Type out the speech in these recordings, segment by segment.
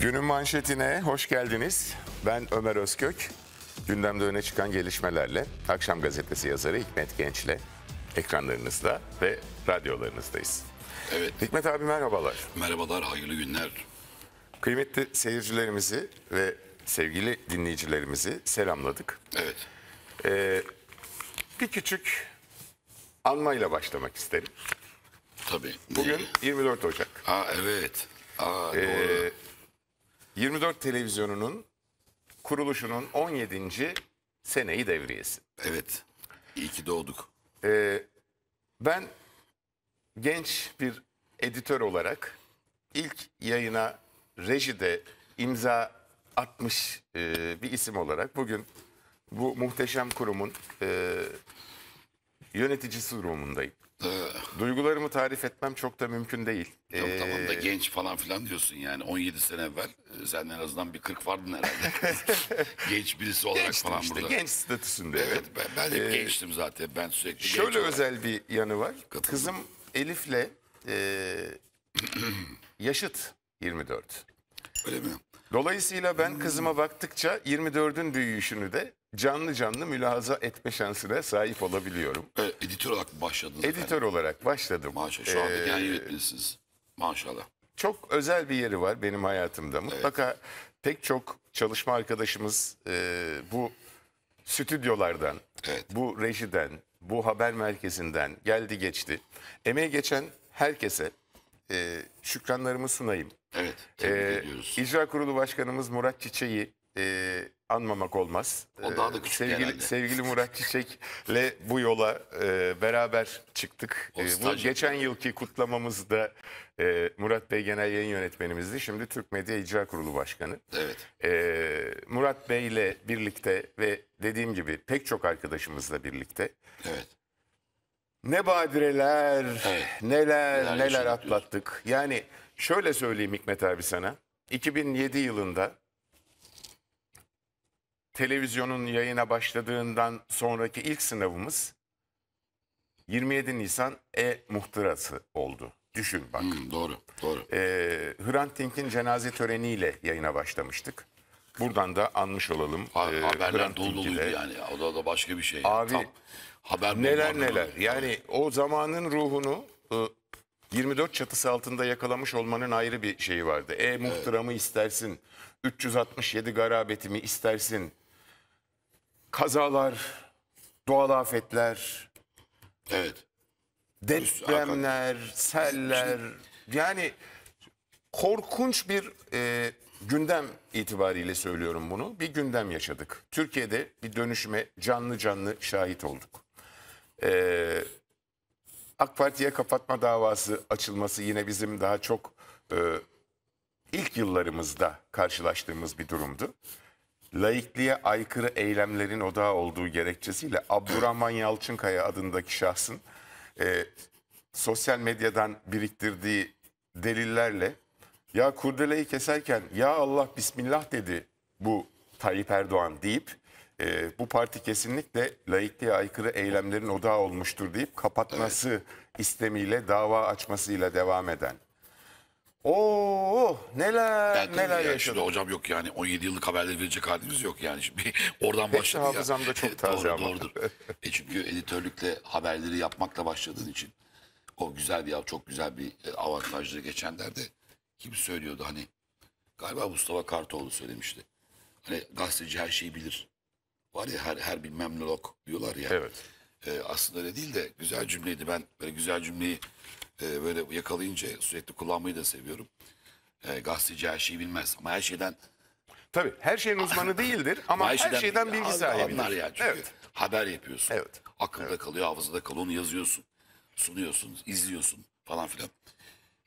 Günün manşetine hoş geldiniz. Ben Ömer Özkök. Gündemde öne çıkan gelişmelerle Akşam Gazetesi yazarı Hikmet Genç'le ekranlarınızda ve radyolarınızdayız. Evet, Hikmet abi merhabalar. merhabalar, hayırlı günler. Kıymetli seyircilerimizi ve sevgili dinleyicilerimizi selamladık. Evet, Bir küçük anmayla başlamak isterim. tabii. Bugün Ne? 24 Ocak. Aa, evet. Aa, Ee, doğru. 24 televizyonunun kuruluşunun 17. seneyi devriyesi. Evet, iyi ki doğduk. Ee, ben genç bir editör olarak ilk yayına rejide imza atmış e, bir isim olarak bugün bu muhteşem kurumun e, yöneticisi durumundayım. Ee, Duygularımı tarif etmem çok da mümkün değil. Yok, Ee, tamam da genç falan filan diyorsun yani 17 sene evvel. e, Sen en azından bir 40 vardın herhalde. genç birisi olarak gençtim falan işte, burada. genç statüsünde. Evet, ben, ben hep gençtim zaten. Ben sürekli genç Şöyle olarak- özel bir yanı var. Katıldım. Kızım Elif'le e, yaşıt 24. Öyle mi? Dolayısıyla ben kızıma baktıkça 24'ün büyüyüşünü de canlı canlı mülahaza etme şansına sahip olabiliyorum. Ee, editör olarak başladınız? efendim? Editör olarak başladım. Maşallah. Şu anda Ee, yönetmenisiniz. Maşallah. çok özel bir yeri var benim hayatımda. Mutlaka pek çok çalışma arkadaşımız e, bu stüdyolardan, Evet. bu rejiden, bu haber merkezinden geldi geçti. Emeği geçen herkese e, şükranlarımı sunayım. Evet, tebrik Ee, ediyoruz. İcra Kurulu Başkanımız Murat Çiçek'i e, anmamak olmaz. O daha da Ee, küçük sevgili, herhalde. sevgili Murat Çiçek'le bu yola e, beraber çıktık. E, bu geçen yılki kutlamamızda e, Murat Bey genel yayın yönetmenimizdi. Şimdi Türk Medya İcra Kurulu Başkanı. Evet. E, Murat Bey ile birlikte ve dediğim gibi pek çok arkadaşımızla birlikte Evet. ne badireler, Evet. neler Neler neler atlattık. Yani şöyle söyleyeyim Hikmet abi sana. 2007 yılında televizyonun yayına başladığından sonraki ilk sınavımız 27 Nisan e-muhtırası oldu. Düşün bak. Hmm, doğru, doğru. Ee, Hrant Dink'in cenaze töreniyle yayına başlamıştık. Buradan da anmış olalım. Ha- ee, haberler dolu doluydu yani. O da, da başka bir şey. Abi, Tam haber Neler bombardımanı. neler. Yani o zamanın ruhunu e, 24 çatısı altında yakalamış olmanın ayrı bir şeyi vardı. E muhtıramı istersin, 367 garabetimi istersin, kazalar, doğal afetler, Evet. depremler, seller. Yani korkunç bir e, gündem itibariyle söylüyorum bunu. Bir gündem yaşadık. Türkiye'de bir dönüşüme canlı canlı şahit olduk. E, AK Parti'ye kapatma davası açılması yine bizim daha çok e, ilk yıllarımızda karşılaştığımız bir durumdu. Laikliğe aykırı eylemlerin odağı olduğu gerekçesiyle Abdurrahman Yalçınkaya adındaki şahsın e, sosyal medyadan biriktirdiği delillerle ya kurdeleyi keserken ya Allah bismillah dedi bu Tayyip Erdoğan deyip e, bu parti kesinlikle laikliğe aykırı eylemlerin odağı olmuştur deyip kapatması istemiyle dava açmasıyla devam eden. Oo neler Yani neler ya, yaşadık. hocam yok yani 17 yıllık haberleri verecek halimiz yok yani. Şimdi oradan başladı ya. hafızamda çok taze Doğru, ama. Doğrudur. e çünkü editörlükle haberleri yapmakla başladığın için o güzel bir çok güzel bir e, avantajlı geçenlerde kim söylüyordu hani galiba Mustafa Kartoğlu söylemişti. Hani gazeteci her şeyi bilir. Var ya her her bilmem ne lok diyorlar ya. Evet. E, aslında öyle değil de güzel cümleydi. Ben böyle güzel cümleyi e, böyle yakalayınca sürekli kullanmayı da seviyorum. E, gazeteci her şeyi bilmez ama her şeyden Tabii her şeyin uzmanı değildir ama her şeyden, bilgi Anlar sahibidir. yani çünkü Evet. haber yapıyorsun. Evet. Akılda kalıyor, hafızada kalıyor, onu yazıyorsun, sunuyorsun, izliyorsun falan filan.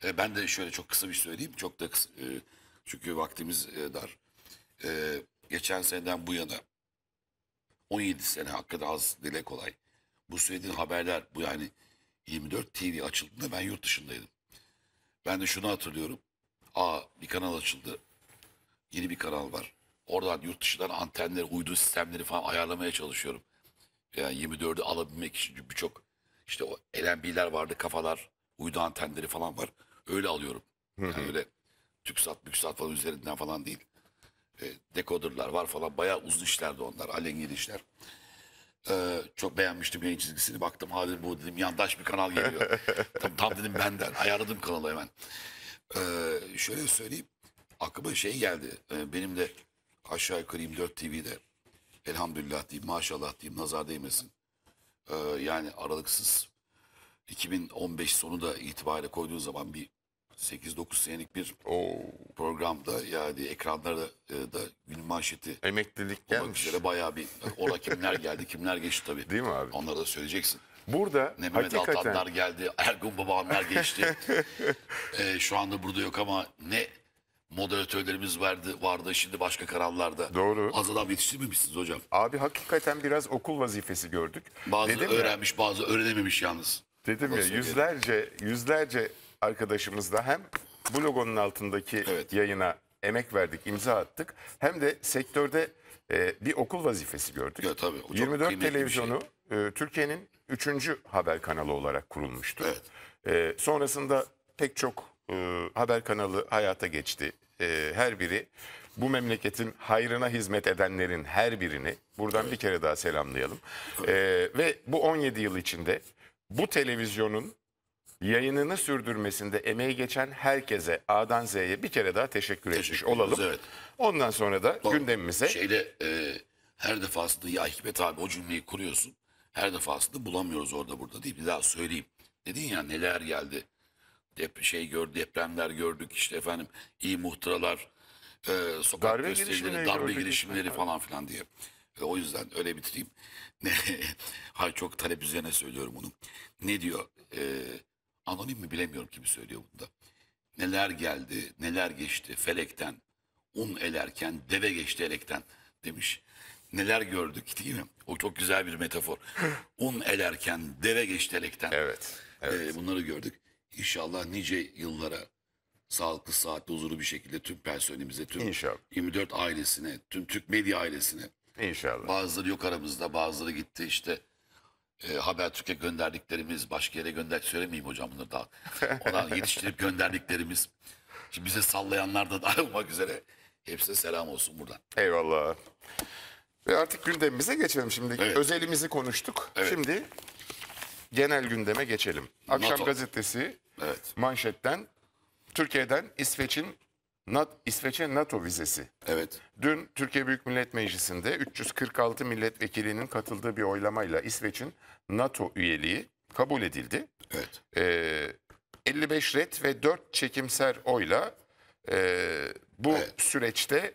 E, ben de şöyle çok kısa bir söyleyeyim. Çok da kısa, e, çünkü vaktimiz e, dar. E, geçen seneden bu yana 17 sene hakikaten az dile kolay. Bu söylediğin haberler bu yani 24 TV açıldığında ben yurt dışındaydım. Ben de şunu hatırlıyorum. Aa bir kanal açıldı. Yeni bir kanal var. Oradan yurt dışından antenleri, uydu sistemleri falan ayarlamaya çalışıyorum. Yani 24'ü alabilmek için birçok işte o LNB'ler vardı kafalar, uydu antenleri falan var. Öyle alıyorum. Yani öyle TürkSat, BÜKSAT falan üzerinden falan değil. E, dekoderlar var falan. Bayağı uzun işlerdi onlar. Alengili işler. Ee, çok beğenmiştim yayın çizgisini. Baktım hadi bu dedim yandaş bir kanal geliyor. tam, tam dedim benden. Ayarladım kanalı hemen. Ee, şöyle söyleyeyim. Aklıma şey geldi. Ee, benim de aşağı yukarı 24 TV'de elhamdülillah diyeyim maşallah diyeyim nazar değmesin. Ee, yani aralıksız 2015 sonu da itibariyle koyduğun zaman bir 8-9 senelik bir Oo, programda yani ekranlarda e, da gün manşeti emeklilik gelmiş. üzere bayağı bir orada kimler geldi kimler geçti tabii. Değil mi abi? Onları da söyleyeceksin. Burada Ne Mehmet hakikaten Altanlar geldi, Ergun Babanlar geçti. Ee, şu anda burada yok ama ne moderatörlerimiz vardı, vardı şimdi başka kanallarda. Doğru. Az adam yetiştirmemişsiniz hocam. abi hakikaten biraz okul vazifesi gördük. Bazı Dedim ya, öğrenmiş, bazı öğrenememiş yalnız. Dedim ya Nasıl söyleyelim? yüzlerce yüzlerce arkadaşımızla hem bu logonun altındaki Evet. yayına emek verdik, imza attık. Hem de sektörde e, bir okul vazifesi gördük. Ya tabii, o çok 24 kıymetli bir televizyonu e, Türkiye'nin 3. haber kanalı olarak kurulmuştu. Evet. E, sonrasında pek çok e, haber kanalı hayata geçti. E, her biri bu memleketin hayrına hizmet edenlerin her birini buradan bir kere daha selamlayalım. E, ve bu 17 yıl içinde bu televizyonun yayınını sürdürmesinde emeği geçen herkese A'dan Z'ye bir kere daha teşekkür, etmiş Teşekkür olalım. ediyoruz, evet. Ondan sonra da Doğru. gündemimize Şeyde e, her defasında ya Hikmet abi o cümleyi kuruyorsun. Her defasında bulamıyoruz orada burada değil. Bir daha söyleyeyim. Dedin ya neler geldi. Dep şey gördük, depremler gördük işte efendim iyi muhtıralar, e, sokak Darbe gösterileri, darbe girişimleri falan filan diye. E, o yüzden öyle bitireyim. Hay çok talep üzerine söylüyorum bunu. Ne diyor? E, anonim mi bilemiyorum kimi söylüyor bunda. Neler geldi, neler geçti felekten. Un elerken deve geçti elekten demiş. Neler gördük değil mi? O çok güzel bir metafor. Un elerken deve geçti elekten. Evet. evet. Ee, bunları gördük. İnşallah nice yıllara sağlıklı, saatli, huzurlu bir şekilde tüm personelimize, tüm İnşallah. 24 ailesine, tüm Türk medya ailesine. İnşallah. Bazıları yok aramızda, bazıları gitti işte. E, Habertürk'e gönderdiklerimiz, başka yere gönder söylemeyeyim hocam bunları daha. Ona yetiştirip gönderdiklerimiz. Şimdi bize sallayanlar da dahil olmak üzere. Hepsine selam olsun buradan. Eyvallah. Ve artık gündemimize geçelim şimdi. Evet. Özelimizi konuştuk. Evet. Şimdi genel gündeme geçelim. Akşam NATO. gazetesi Evet. manşetten Türkiye'den İsveç'in Nat İsveç'e NATO vizesi. Evet. Dün Türkiye Büyük Millet Meclisi'nde 346 milletvekilinin katıldığı bir oylamayla İsveç'in NATO üyeliği kabul edildi. Evet. Ee, 55 red ve 4 çekimser oyla e, bu Evet. süreçte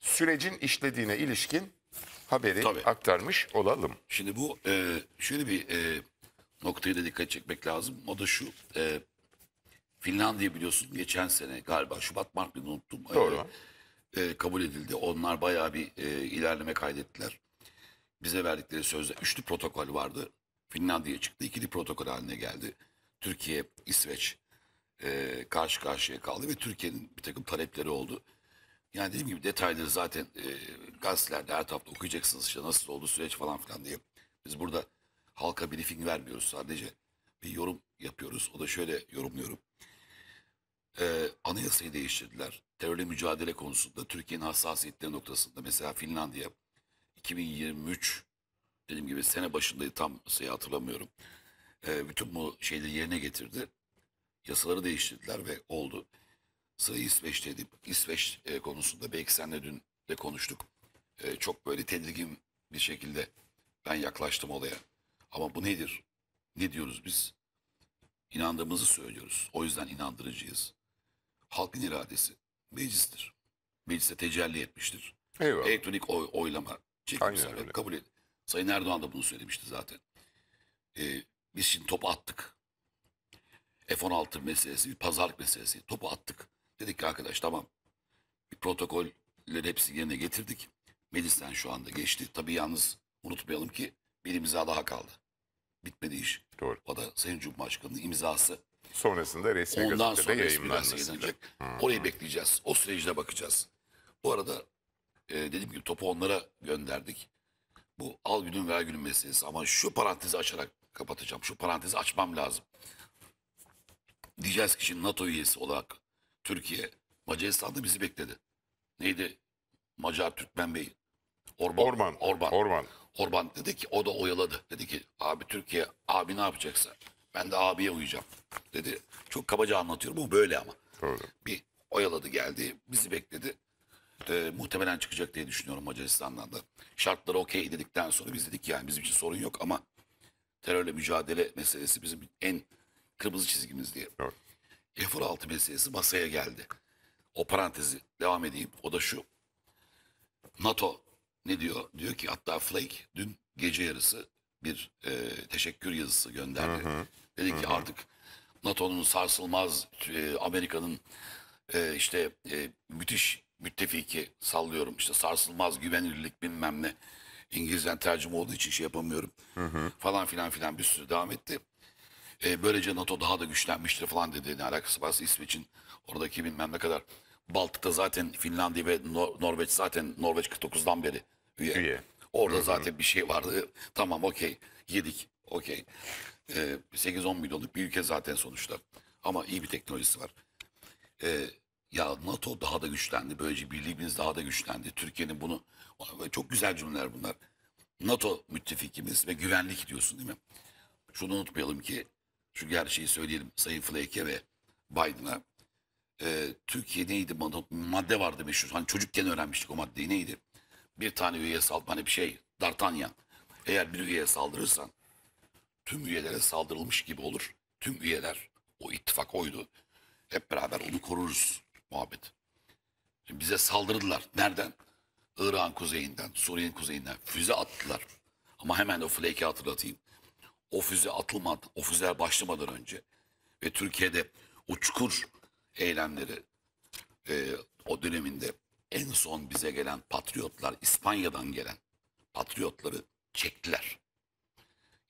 sürecin işlediğine ilişkin haberi Tabii. aktarmış olalım. Şimdi bu e, şöyle bir e, noktaya da dikkat çekmek lazım. O da şu. E, Finlandiya biliyorsun geçen sene galiba Şubat Mart bir unuttum. E, Doğru. e, kabul edildi. Onlar bayağı bir e, ilerleme kaydettiler. Bize verdikleri sözde üçlü protokol vardı. Finlandiya çıktı. ikili protokol haline geldi. Türkiye, İsveç e, karşı karşıya kaldı ve Türkiye'nin bir takım talepleri oldu. Yani dediğim gibi detayları zaten e, gazetelerde her tarafta okuyacaksınız işte nasıl oldu süreç falan filan diye. Biz burada halka briefing vermiyoruz sadece bir yorum yapıyoruz. O da şöyle yorumluyorum. E, anayasayı değiştirdiler. Terörle mücadele konusunda Türkiye'nin hassasiyetleri noktasında mesela Finlandiya 2023 dediğim gibi sene başındaydı tam sayı hatırlamıyorum. E, bütün bu şeyleri yerine getirdi. Yasaları değiştirdiler ve oldu. Sıra İsveç'teydi. İsveç e, konusunda belki senle dün de konuştuk. E, çok böyle tedirgin bir şekilde ben yaklaştım olaya. Ama bu nedir? Ne diyoruz biz? İnandığımızı söylüyoruz. O yüzden inandırıcıyız. Halkın iradesi meclistir. Meclise tecelli etmiştir. Eyvallah. Elektronik oy, oylama Aynen öyle. kabul et. Sayın Erdoğan da bunu söylemişti zaten. E, biz şimdi topu attık. F-16 meselesi bir pazarlık meselesi. Topu attık. Dedik ki arkadaş tamam. Bir protokolleri hepsini yerine getirdik. Meclisten şu anda geçti. Tabii yalnız unutmayalım ki bir imza daha kaldı. Bitmedi iş. Doğru. O da Sayın Cumhurbaşkanı'nın imzası. Sonrasında resmi Ondan gazetede sonra resmi gazeteye yayınlanacak. Orayı bekleyeceğiz. O sürecine bakacağız. Bu arada e, dediğim gibi topu onlara gönderdik. Bu al günün ver günün meselesi. Ama şu parantezi açarak kapatacağım. Şu parantezi açmam lazım. Diyeceğiz ki şimdi NATO üyesi olarak Türkiye Macaristan'da bizi bekledi. Neydi? Macar Türkmen Bey. Orban. Orban. Orban. Orban. Orban dedi ki o da oyaladı. Dedi ki abi Türkiye abi ne yapacaksa ben de abiye uyacağım dedi. Çok kabaca anlatıyorum ama böyle ama. Doğru. Bir oyaladı geldi bizi bekledi. Ee, muhtemelen çıkacak diye düşünüyorum Macaristan'dan da. Şartları okey dedikten sonra biz dedik yani bizim için sorun yok ama terörle mücadele meselesi bizim en kırmızı çizgimiz diye. Doğru. F-16 meselesi masaya geldi. O parantezi devam edeyim. O da şu. NATO ne diyor? Diyor ki hatta Flake dün gece yarısı bir e, teşekkür yazısı gönderdi. Dedi ki artık NATO'nun sarsılmaz, e, Amerika'nın e, işte e, müthiş müttefiki sallıyorum işte sarsılmaz güvenilirlik bilmem ne. İngilizceden tercüme olduğu için şey yapamıyorum. Falan filan filan bir sürü devam etti. E, böylece NATO daha da güçlenmiştir falan dedi. Ne alakası varsa İsveç'in oradaki bilmem ne kadar. Baltık'ta zaten Finlandiya ve Nor- Norveç zaten Norveç 49'dan beri üye. Üye. Orada zaten bir şey vardı. Tamam okey yedik okey. E, 8-10 milyonluk bir ülke zaten sonuçta. Ama iyi bir teknolojisi var. E, ya NATO daha da güçlendi. Böylece birliğimiz daha da güçlendi. Türkiye'nin bunu çok güzel cümleler bunlar. NATO müttefikimiz ve güvenlik diyorsun değil mi? Şunu unutmayalım ki şu gerçeği söyleyelim Sayın Flake'e ve Biden'a. Ee, Türkiye neydi madde, vardı meşhur. Hani çocukken öğrenmiştik o maddeyi neydi? Bir tane üyeye saldırı hani bir şey D'Artagnan. Eğer bir üyeye saldırırsan tüm üyelere saldırılmış gibi olur. Tüm üyeler o ittifak oydu. Hep beraber onu koruruz muhabbet. Şimdi bize saldırdılar. Nereden? Irak'ın kuzeyinden, Suriye'nin kuzeyinden füze attılar. Ama hemen o Flake'i hatırlatayım. O füze atılmadan, o füzeler başlamadan önce ve Türkiye'de o çukur eylemleri e, o döneminde en son bize gelen patriotlar, İspanya'dan gelen patriotları çektiler.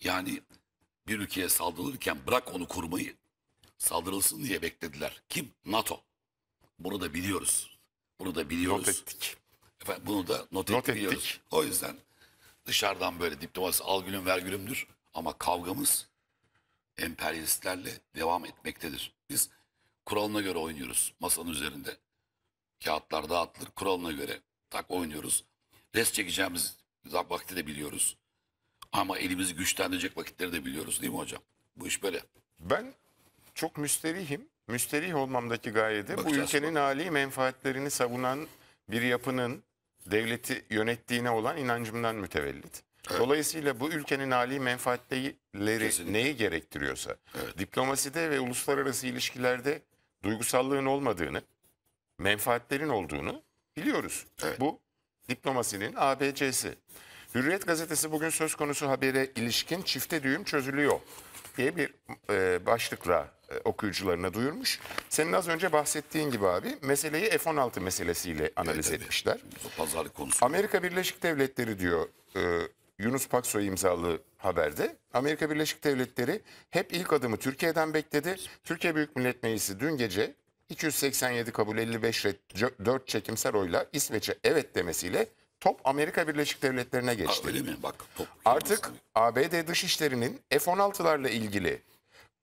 Yani bir ülkeye saldırılırken bırak onu korumayı saldırılsın diye beklediler. Kim? NATO. Bunu da biliyoruz. Bunu da biliyoruz. Not ettik. Efendim, bunu da not, Not ettik. O yüzden dışarıdan böyle diplomasi al gülüm ver gülümdür. Ama kavgamız emperyalistlerle devam etmektedir. Biz kuralına göre oynuyoruz masanın üzerinde. Kağıtlar dağıtılır kuralına göre tak oynuyoruz. Res çekeceğimiz vakti de biliyoruz. Ama elimizi güçlendirecek vakitleri de biliyoruz değil mi hocam? Bu iş böyle. Ben çok müsterihim. Müsterih olmamdaki gaye de bu Bakacağız ülkenin âli menfaatlerini savunan bir yapının devleti yönettiğine olan inancımdan mütevellit. Dolayısıyla bu ülkenin âli menfaatleri Kesinlikle. neyi gerektiriyorsa, diplomaside ve uluslararası ilişkilerde duygusallığın olmadığını, menfaatlerin olduğunu biliyoruz. Evet. Bu diplomasinin ABC'si. Hürriyet gazetesi bugün söz konusu habere ilişkin çifte düğüm çözülüyor diye bir e, başlıkla e, okuyucularına duyurmuş. Senin az önce bahsettiğin gibi abi meseleyi F-16 meselesiyle analiz tabii. etmişler. Bu pazarlık konusu. Amerika Birleşik Devletleri diyor e, Yunus Paksoy imzalı haberde. Amerika Birleşik Devletleri hep ilk adımı Türkiye'den bekledi. Türkiye Büyük Millet Meclisi dün gece 287 kabul 55 red 4 çekimsel oyla İsveç'e evet demesiyle top Amerika Birleşik Devletleri'ne geçti. öyle mi? Bak top. Artık ABD Dışişleri'nin F-16'larla ilgili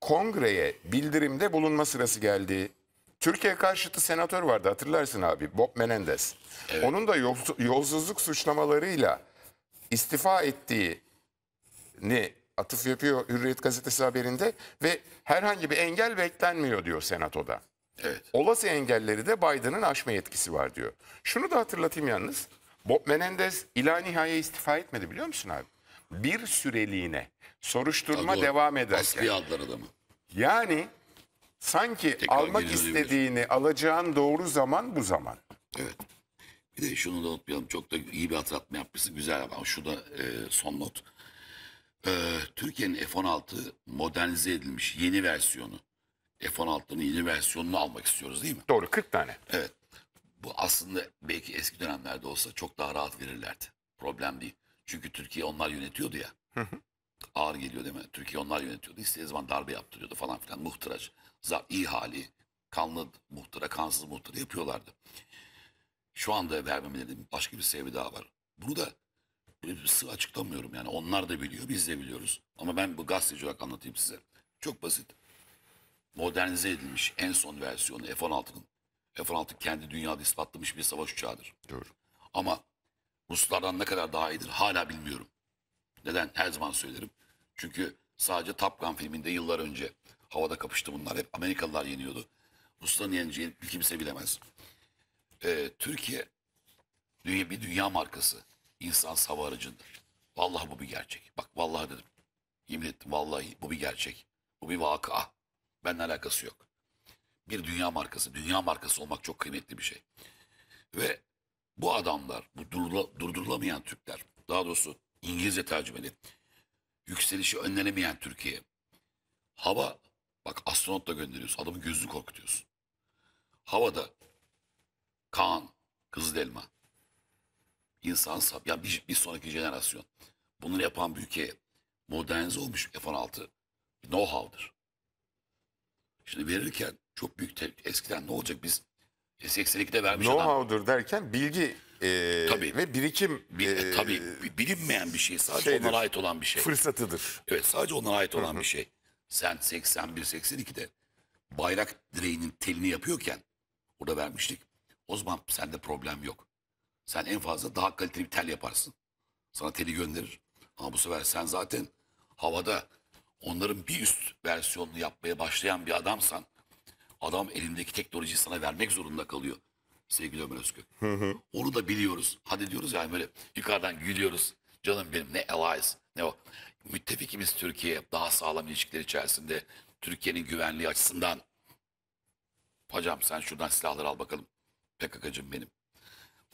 kongreye bildirimde bulunma sırası geldi. Türkiye karşıtı senatör vardı hatırlarsın abi Bob Menendez. Onun da yol- yolsuzluk suçlamalarıyla istifa ettiğini atıf yapıyor Hürriyet Gazetesi haberinde ve herhangi bir engel beklenmiyor diyor senatoda. Evet. Olası engelleri de Biden'ın aşma yetkisi var diyor. Şunu da hatırlatayım yalnız. Bob Menendez ila nihaya istifa etmedi biliyor musun abi? Bir süreliğine soruşturma Doğru. devam ederken. Askıya aldılar adamı. Yani sanki Tekrar almak istediğini alacağın doğru zaman bu zaman. Evet. Bir de şunu da unutmayalım. Çok da iyi bir hatırlatma yapmışsın. Güzel ama şu da e, son not. E, Türkiye'nin F-16 modernize edilmiş yeni versiyonu. F-16'ların yeni versiyonunu almak istiyoruz değil mi? Doğru 40 tane. Evet. Bu aslında belki eski dönemlerde olsa çok daha rahat verirlerdi. Problem değil. Çünkü Türkiye onlar yönetiyordu ya. Ağır geliyor değil mi? Türkiye onlar yönetiyordu. İstediği zaman darbe yaptırıyordu falan filan. Muhtıraç, za- iyi hali, kanlı muhtıra, kansız muhtıra yapıyorlardı. Şu anda vermemelerinin başka bir sebebi daha var. Bunu da sığ açıklamıyorum yani. Onlar da biliyor, biz de biliyoruz. Ama ben bu gazeteci olarak anlatayım size. Çok basit. Modernize edilmiş en son versiyonu F-16'nın F-16 kendi dünyada ispatlamış bir savaş uçağıdır. Doğru. Ama Ruslardan ne kadar daha iyidir hala bilmiyorum. Neden? Her zaman söylerim. Çünkü sadece Top Gun filminde yıllar önce havada kapıştı bunlar. Hep Amerikalılar yeniyordu. Rusların yeneceğini kimse bilemez. Ee, Türkiye dünya, bir dünya markası. İnsan hava aracında. Vallahi bu bir gerçek. Bak vallahi dedim. Yemin ettim vallahi bu bir gerçek. Bu bir vaka. Benimle alakası yok. Bir dünya markası. Dünya markası olmak çok kıymetli bir şey. Ve bu adamlar, bu durdurula- durdurulamayan Türkler, daha doğrusu İngilizce tercümeli, yükselişi önlenemeyen Türkiye, hava, bak astronot da gönderiyorsun, adamın gözünü korkutuyorsun. Havada Kaan, Kızılelma, insan sap, ya bir, bir sonraki jenerasyon, bunları yapan bir ülke, modernize olmuş F-16, know-how'dır. Şimdi verirken çok büyük, te- eskiden ne olacak biz, 82'de vermiş adam. Know-how'dur derken bilgi e, Tabii. ve birikim Bir, e, tabii bi- bilinmeyen bir şey. Sadece şeydir. onlara ait olan bir şey. fırsatıdır. Evet sadece onlara ait olan bir şey. Sen 81-82'de bayrak direğinin telini yapıyorken orada vermiştik. O zaman sende problem yok. Sen en fazla daha kaliteli bir tel yaparsın. Sana teli gönderir. Ama bu sefer sen zaten havada onların bir üst versiyonunu yapmaya başlayan bir adamsan adam elindeki teknolojiyi sana vermek zorunda kalıyor. Sevgili Ömer Özgür. Onu da biliyoruz. Hadi diyoruz yani böyle yukarıdan gülüyoruz. Canım benim ne allies ne o. Müttefikimiz Türkiye daha sağlam ilişkiler içerisinde Türkiye'nin güvenliği açısından. Hocam sen şuradan silahları al bakalım. PKK'cım benim.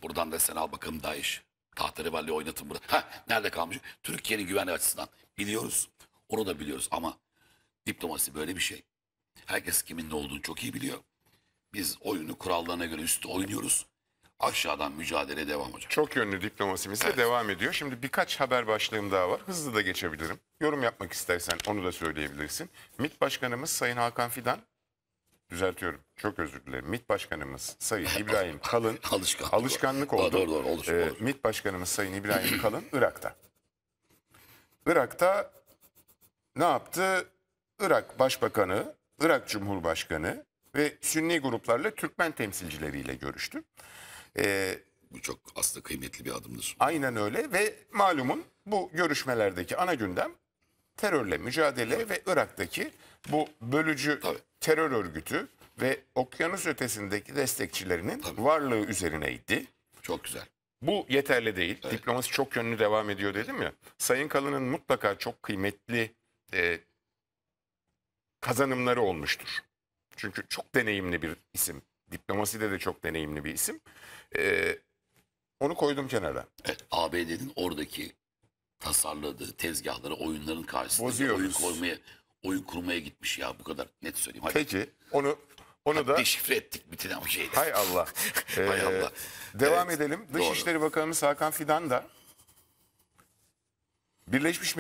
Buradan da sen al bakalım DAEŞ. Tahterevalli oynatın burada. Ha nerede kalmış? Türkiye'nin güvenliği açısından. Biliyoruz. Onu da biliyoruz ama diplomasi böyle bir şey. Herkes kimin ne olduğunu çok iyi biliyor. Biz oyunu kurallarına göre üstte oynuyoruz. Aşağıdan mücadele devam hocam. Çok yönlü diplomasimiz de devam ediyor. Şimdi birkaç haber başlığım daha var. Hızlı da geçebilirim. Yorum yapmak istersen onu da söyleyebilirsin. MİT Başkanımız Sayın Hakan Fidan, düzeltiyorum çok özür dilerim. MİT Başkanımız Sayın İbrahim Kalın, Alışkanlık. alışkanlık oldu. Doğru doğru olur. Ee, olur. MİT Başkanımız Sayın İbrahim Kalın Irak'ta. Irak'ta ne yaptı? Irak Başbakanı, Irak Cumhurbaşkanı ve Sünni gruplarla Türkmen temsilcileriyle görüştü. Ee, Bu çok aslında kıymetli bir adımdır. Aynen öyle ve malumun bu görüşmelerdeki ana gündem terörle mücadele ve Irak'taki bu bölücü Tabii. terör örgütü ve okyanus ötesindeki destekçilerinin varlığı üzerineydi. Çok güzel. Bu yeterli değil. Diplomasi çok yönlü devam ediyor dedim ya. Sayın Kalın'ın mutlaka çok kıymetli e, kazanımları olmuştur. Çünkü çok deneyimli bir isim. Diplomaside de çok deneyimli bir isim. E, onu koydum kenara. Evet, ABD'nin oradaki tasarladığı tezgahları oyunların karşısında Bozuyoruz. oyun koymaya, oyun kurmaya gitmiş ya bu kadar net söyleyeyim. Hadi. Peki onu onu da Deşifre ettik bitiren bir şeydi. hay Allah. Hay Ee, Allah. Devam Evet, edelim. doğru. Dışişleri Bakanımız Hakan Fidan da Birleşmiş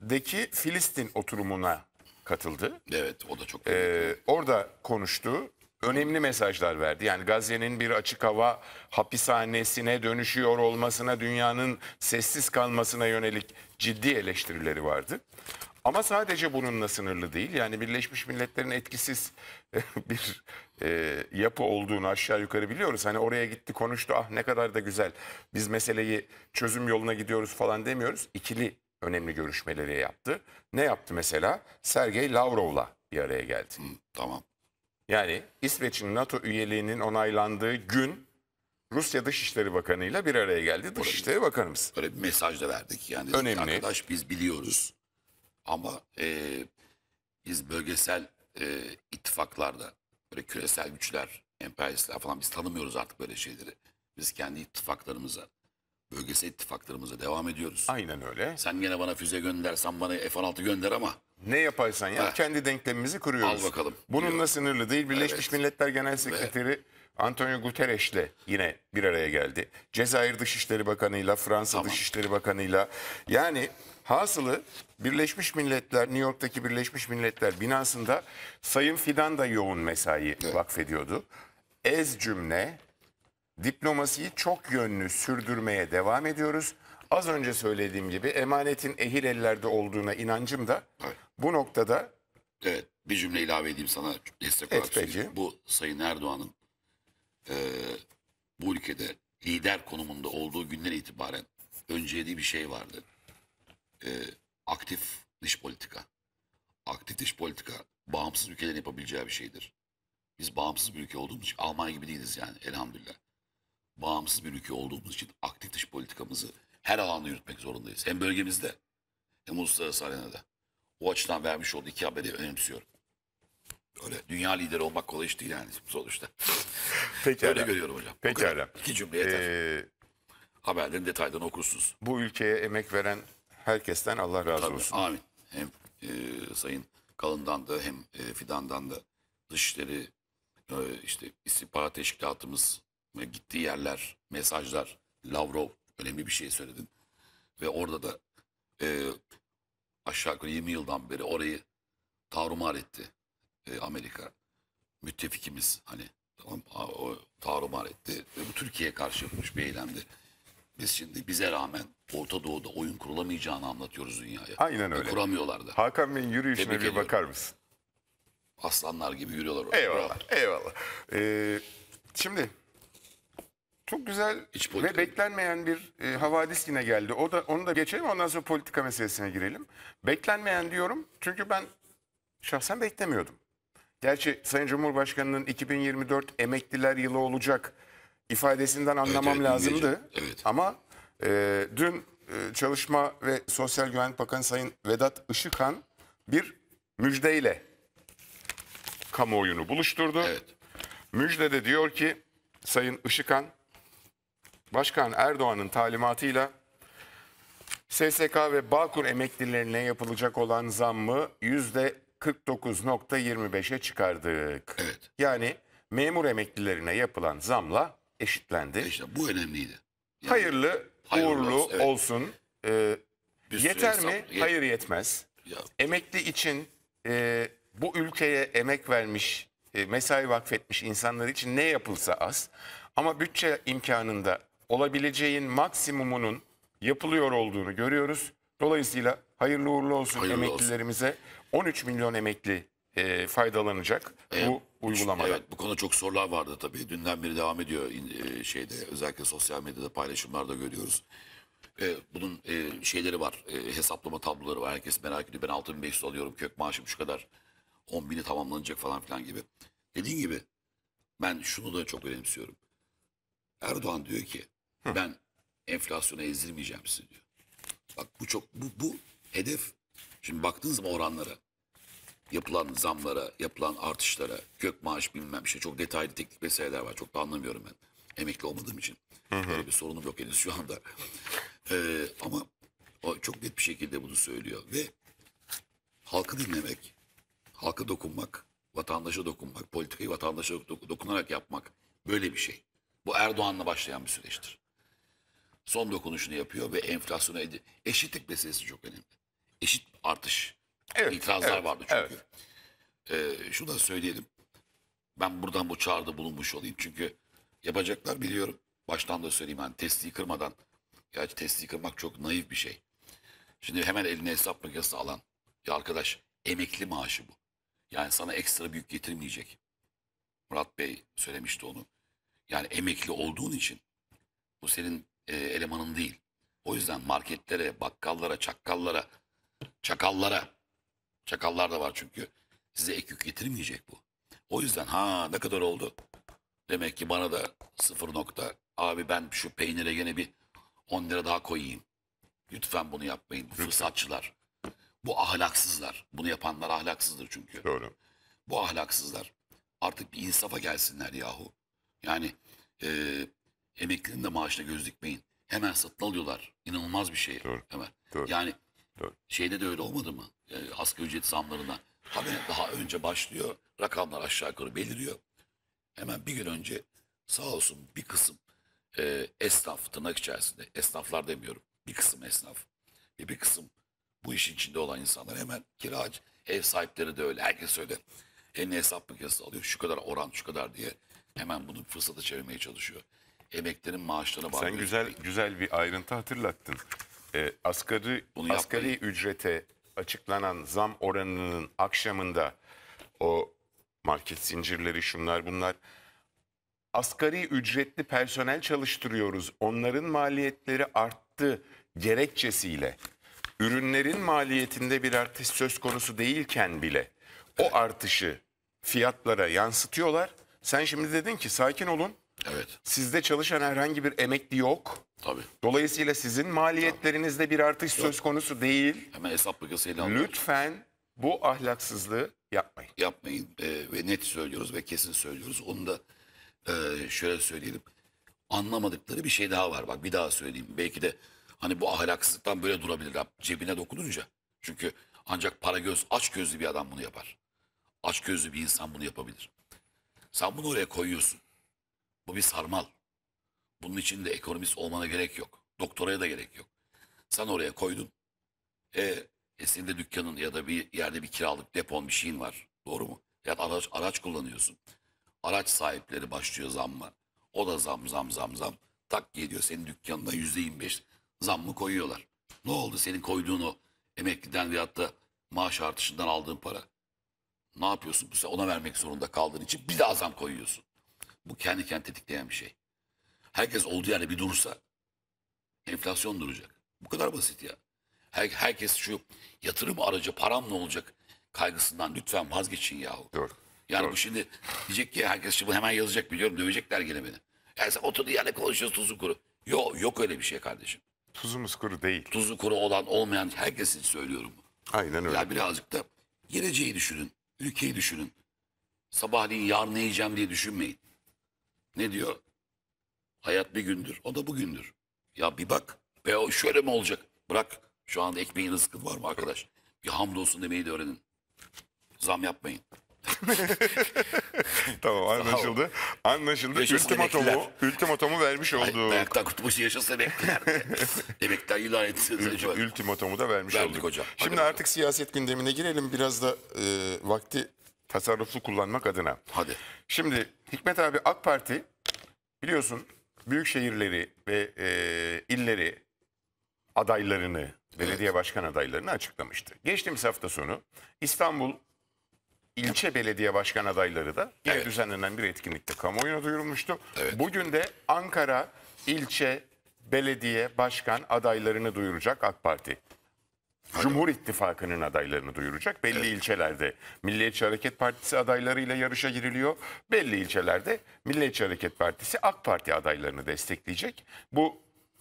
Milletler'deki Filistin oturumuna katıldı. Evet o da çok Ee, orada konuştu. Önemli mesajlar verdi. Yani Gazze'nin bir açık hava hapishanesine dönüşüyor olmasına, dünyanın sessiz kalmasına yönelik ciddi eleştirileri vardı. Ama sadece bununla sınırlı değil. Yani Birleşmiş Milletler'in etkisiz bir e, yapı olduğunu aşağı yukarı biliyoruz. Hani oraya gitti konuştu ah ne kadar da güzel biz meseleyi çözüm yoluna gidiyoruz falan demiyoruz. İkili önemli görüşmeleri yaptı. Ne yaptı mesela? Sergey Lavrov'la bir araya geldi. Hı, tamam. Yani İsveç'in NATO üyeliğinin onaylandığı gün Rusya Dışişleri Bakanı'yla bir araya geldi. Dışişleri Bakanımız. Böyle bir mesaj da verdik. Yani Önemli. arkadaş biz biliyoruz ama e, biz bölgesel e, ittifaklarda böyle küresel güçler, emperyalistler falan biz tanımıyoruz artık böyle şeyleri. Biz kendi ittifaklarımıza, bölgesel ittifaklarımıza devam ediyoruz. Aynen öyle. Sen gene bana füze gönder, sen bana F-16 gönder ama Ne yaparsan yap Ha. kendi denklemimizi kuruyoruz. Al bakalım. Bununla Diyor. sınırlı değil. Birleşmiş Evet. Milletler Genel Sekreteri Antonio Guterres'le yine bir araya geldi. Cezayir Dışişleri Bakanı'yla, Fransa Tamam. Dışişleri Bakanı'yla. Yani hasılı Birleşmiş Milletler, New York'taki Birleşmiş Milletler binasında Sayın Fidan da yoğun mesai vakfediyordu. Ez cümle diplomasiyi çok yönlü sürdürmeye devam ediyoruz. Az önce söylediğim gibi emanetin ehil ellerde olduğuna inancım da Evet. bu noktada Evet bir cümle ilave edeyim sana destek olarak söyleyeyim. peki. Bu Sayın Erdoğan'ın e, bu ülkede lider konumunda olduğu günden itibaren önceliği bir şey vardı. E, aktif dış politika. Aktif dış politika bağımsız ülkelerin yapabileceği bir şeydir. Biz bağımsız bir ülke olduğumuz için Almanya gibi değiliz yani elhamdülillah. Bağımsız bir ülke olduğumuz için aktif dış politikamızı her alanda yürütmek zorundayız. Hem bölgemizde hem uluslararası arenada. O açıdan vermiş olduğu iki haberi önemsiyorum. Öyle dünya lideri olmak kolay iş değil yani sonuçta. Pekala. Öyle görüyorum hocam. Pekala. İki cümle yeter. Ee, Haberlerin detaylarını okursunuz. bu ülkeye emek veren herkesten Allah razı Tabii, olsun. Amin. Hem e, Sayın Kalın'dan da hem e, Fidan'dan da dışişleri e, işte istihbarat teşkilatımız gittiği yerler, mesajlar, Lavrov önemli bir şey söyledin. Ve orada da e, aşağı yukarı 20 yıldan beri orayı tarumar etti e, Amerika. Müttefikimiz hani o tarumar etti. Ve bu Türkiye'ye karşı yapılmış bir eylemdi. Biz şimdi bize rağmen Orta Doğu'da oyun kurulamayacağını anlatıyoruz dünyaya. Aynen Ve öyle. Kuramıyorlar da. Hakan Bey'in yürüyüşüne Tebrik bir ediyorum. bakar mısın? Aslanlar gibi yürüyorlar. orada. Eyvallah, eyvallah. Ee, şimdi çok güzel İç ve politika. beklenmeyen bir e, havadis yine geldi. O da onu da geçelim ondan sonra politika meselesine girelim. Beklenmeyen diyorum çünkü ben şahsen beklemiyordum. Gerçi Sayın Cumhurbaşkanı'nın 2024 emekliler yılı olacak ifadesinden anlamam evet, lazımdı. Evet. Ama e, dün e, Çalışma ve Sosyal Güvenlik Bakanı Sayın Vedat Işıkhan bir müjdeyle kamuoyunu buluşturdu. Evet. Müjde de diyor ki Sayın Işıkhan, Başkan Erdoğan'ın talimatıyla SSK ve Bağkur emeklilerine yapılacak olan zammı %49.25'e çıkardık. Evet. Yani memur emeklilerine yapılan zamla eşitlendi. İşte bu önemliydi. Yani Hayırlı, Hayırlı uğurlu olsun, evet. olsun. Ee, yeter mi? Yet- Hayır yetmez. Ya, Emekli için e, bu ülkeye emek vermiş, e, mesai vakfetmiş insanlar için ne yapılsa az. Ama bütçe imkanında olabileceğin maksimumunun yapılıyor olduğunu görüyoruz. Dolayısıyla hayırlı uğurlu olsun Hayırlı olsun. emeklilerimize. 13 milyon emekli e, faydalanacak bu uygulamadan. Evet bu konuda çok sorular vardı tabii. Dünden beri devam ediyor e, şeyde özellikle sosyal medyada paylaşımlarda görüyoruz. E, bunun e, şeyleri var. e, hesaplama tabloları var. Herkes merak ediyor. Ben 6500 alıyorum. Kök maaşım şu kadar. 10 bini tamamlanacak falan filan gibi. Dediğin gibi ben şunu da çok önemsiyorum. Erdoğan diyor ki ben enflasyona ezdirmeyeceğim sizi diyor. Bak bu çok bu, bu hedef. Şimdi baktığınız zaman oranlara yapılan zamlara, yapılan artışlara, gök maaş bilmem işte çok detaylı teknik meseleler var. Çok da anlamıyorum ben. Emekli olmadığım için. Böyle bir sorunum yok henüz şu anda. Ee, ama o çok net bir şekilde bunu söylüyor. Ve halkı dinlemek, halka dokunmak, vatandaşa dokunmak, politikayı vatandaşa dok- dokunarak yapmak böyle bir şey. Bu Erdoğan'la başlayan bir süreçtir. Son dokunuşunu yapıyor ve enflasyona edi- eşitlik meselesi çok önemli. Eşit artış. Evet, İtirazlar evet, vardı çünkü. Ee, şunu da söyleyelim. Ben buradan bu çağrıda bulunmuş olayım. Çünkü yapacaklar biliyorum. Baştan da söyleyeyim hani testiyi kırmadan. Gerçi testiyi kırmak çok naif bir şey. Şimdi hemen eline hesap makinesi alan. Ya arkadaş emekli maaşı bu. Yani sana ekstra büyük getirmeyecek. Murat Bey söylemişti onu. Yani emekli olduğun için bu senin e, elemanın değil. O yüzden marketlere, bakkallara, çakkallara, çakallara, çakallar da var çünkü size ek yük getirmeyecek bu. O yüzden ha ne kadar oldu? Demek ki bana da sıfır nokta. Abi ben şu peynire gene bir 10 lira daha koyayım. Lütfen bunu yapmayın. Bu fırsatçılar. Bu ahlaksızlar. Bunu yapanlar ahlaksızdır çünkü. Doğru. Bu ahlaksızlar artık bir insafa gelsinler yahu. Yani e, emeklinin de maaşına göz dikmeyin. Hemen satın alıyorlar. İnanılmaz bir şey. Doğru. Hemen. Doğru. Yani Doğru. şeyde de öyle olmadı mı? E, asgari ücret zamlarına. Haber daha önce başlıyor. Rakamlar aşağı yukarı beliriyor. Hemen bir gün önce sağ olsun bir kısım e, esnaf tırnak içerisinde esnaflar demiyorum. Bir kısım esnaf ve bir kısım bu işin içinde olan insanlar hemen kiracı, ev sahipleri de öyle. Herkes öyle. Eline hesap makinesi alıyor. Şu kadar oran şu kadar diye hemen bunu fırsata çevirmeye çalışıyor. Emeklerin maaşlarına Sen bakıyor. güzel güzel bir ayrıntı hatırlattın. Ee, asgari Bunu asgari ücrete açıklanan zam oranının akşamında o market zincirleri şunlar bunlar asgari ücretli personel çalıştırıyoruz. Onların maliyetleri arttı gerekçesiyle ürünlerin maliyetinde bir artış söz konusu değilken bile o artışı fiyatlara yansıtıyorlar. Sen şimdi dedin ki sakin olun. Evet. Sizde çalışan herhangi bir emekli yok. Tabii. Dolayısıyla sizin maliyetlerinizde bir artış söz konusu değil. Hemen hesap makinesiyle alıyoruz. Lütfen bu ahlaksızlığı yapmayın. yapmayın e, ve net söylüyoruz ve kesin söylüyoruz. Onu da e, şöyle söyleyelim. Anlamadıkları bir şey daha var. Bak bir daha söyleyeyim. Belki de hani bu ahlaksızlıktan böyle durabilirler. Cebine dokununca. Çünkü ancak para göz, aç gözlü bir adam bunu yapar. Aç gözlü bir insan bunu yapabilir. Sen bunu oraya koyuyorsun. Bu bir sarmal. Bunun için de ekonomist olmana gerek yok. Doktoraya da gerek yok. Sen oraya koydun. E, e senin de dükkanın ya da bir yerde bir kiralık depon bir şeyin var. Doğru mu? Ya da araç, araç kullanıyorsun. Araç sahipleri başlıyor zamma. O da zam zam zam zam. Tak geliyor senin dükkanına yüzde yirmi beş zam mı koyuyorlar. Ne oldu senin koyduğun o emekliden veyahut da maaş artışından aldığın para? Ne yapıyorsun? Ona vermek zorunda kaldığın için bir daha zam koyuyorsun. Bu kendi kendine tetikleyen bir şey. Herkes olduğu yerde bir durursa enflasyon duracak. Bu kadar basit ya. Her, herkes şu yatırım aracı param ne olacak kaygısından lütfen vazgeçin yahu. Doğru. Yani bu şimdi diyecek ki herkes şimdi hemen yazacak biliyorum dövecekler gene beni. Yani sen oturduğu yerde konuşuyorsun tuzu kuru. Yok yok öyle bir şey kardeşim. Tuzumuz kuru değil. Tuzu kuru olan olmayan herkesin söylüyorum. Aynen öyle. Ya birazcık da geleceği düşünün. Ülkeyi düşünün. Sabahleyin yarın ne yiyeceğim diye düşünmeyin. Ne diyor? Hayat bir gündür. O da bugündür. Ya bir bak. Be o şöyle mi olacak? Bırak. Şu anda ekmeğin rızkın var mı arkadaş? Bir hamdolsun demeyi de öğrenin. Zam yapmayın. Tamam anlaşıldı. Anlaşıldı. Yaşasın Ultimatomu, emekliler. ultimatomu vermiş Ay, olduk. ayakta kurtulmuş yaşasın emekliler. emekliler ilan etsiniz. Ultimatomu da vermiş Verdik olduk. hocam. Hadi Şimdi bakalım. artık siyaset gündemine girelim. Biraz da e, vakti tasarruflu kullanmak adına. Hadi. Şimdi Hikmet abi AK Parti biliyorsun büyük şehirleri ve e, illeri adaylarını, belediye başkan adaylarını açıklamıştı. Geçtiğimiz hafta sonu İstanbul ilçe belediye başkan adayları da yine Evet. düzenlenen bir etkinlikte kamuoyuna duyurulmuştu. Evet. Bugün de Ankara ilçe belediye başkan adaylarını duyuracak AK Parti. Cumhur İttifakı'nın adaylarını duyuracak. Belli ilçelerde Milliyetçi Hareket Partisi adaylarıyla yarışa giriliyor. Belli ilçelerde Milliyetçi Hareket Partisi AK Parti adaylarını destekleyecek. Bu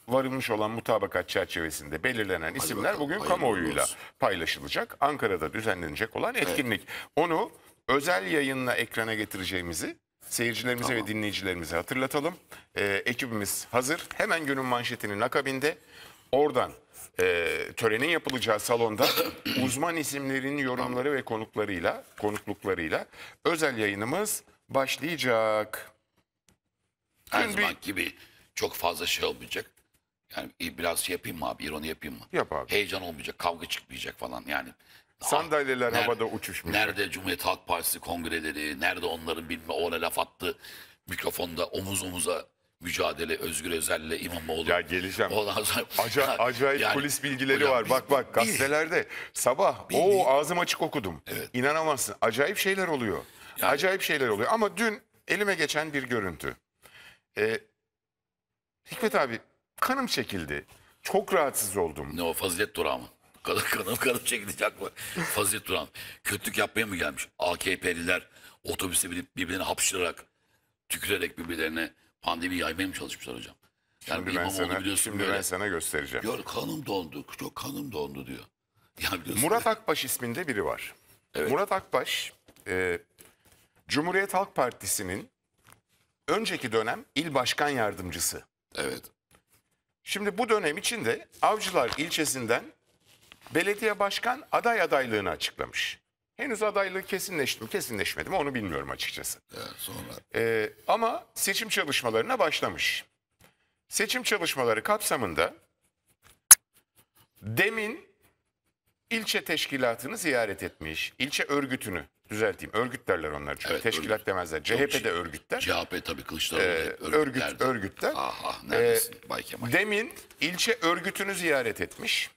varılmış olan mutabakat çerçevesinde belirlenen isimler bakalım, bugün kamuoyuyla olsun. paylaşılacak. Ankara'da düzenlenecek olan etkinlik. Onu özel yayınla ekrana getireceğimizi seyircilerimize ve dinleyicilerimize hatırlatalım. Ee, ekibimiz hazır. Hemen günün manşetinin akabinde oradan e, törenin yapılacağı salonda uzman isimlerin yorumları ve konuklarıyla, konukluklarıyla özel yayınımız başlayacak. Her Dün bir- zaman gibi çok fazla şey olmayacak. Yani biraz şey yapayım mı abi? İroni yapayım mı? Yap abi. Heyecan olmayacak, kavga çıkmayacak falan yani. Sandalyeler Nerede- havada uçuşmayacak. Nerede Cumhuriyet Halk Partisi kongreleri, nerede onların bilme ona laf attı. Mikrofonda omuz omuza mücadele Özgür Özel'le İmamoğlu. Ya geleceğim. Ondan sonra- Aca- acayip Yani, kulis bilgileri hocam var. biz- bak bak biz- gazetelerde sabah o ağzım açık okudum. Evet. İnanamazsın. Acayip şeyler oluyor. Yani- Acayip şeyler oluyor. Ama dün elime geçen bir görüntü. Ee, Hikmet abi kanım çekildi. Çok rahatsız oldum. Ne o fazilet durağı mı? Kanım kanım kanım çekilecek mi? fazilet durağı mı? Kötülük yapmaya mı gelmiş? AKP'liler otobüse binip birbirine hapşırarak, tükürerek birbirlerine pandemi yaymaya mı çalışmışlar hocam? Yani Şimdi ben sana, biliyorsun şimdi böyle. ben sana göstereceğim. Gör kanım dondu, çok kanım dondu diyor. Ya biliyorsun. Murat Akbaş isminde biri var. Evet. Murat Akbaş, e, Cumhuriyet Halk Partisi'nin önceki dönem il başkan yardımcısı. Evet. Şimdi bu dönem içinde Avcılar ilçesinden belediye başkan aday adaylığını açıklamış. Henüz adaylığı kesinleşti mi kesinleşmedi mi onu bilmiyorum açıkçası. evet sonra Ee, ama seçim çalışmalarına başlamış. Seçim çalışmaları kapsamında demin ilçe teşkilatını ziyaret etmiş. İlçe örgütünü düzelteyim. Örgüt derler onlar çünkü. Evet, Teşkilat örgüt. demezler. CHP şey. de örgütler. CHP tabii Kılıçdaroğlu Ee, örgüt, örgütlerdi. örgütler. Ah ah neredesin Bay Kemal? Demin ilçe örgütünü ziyaret etmiş.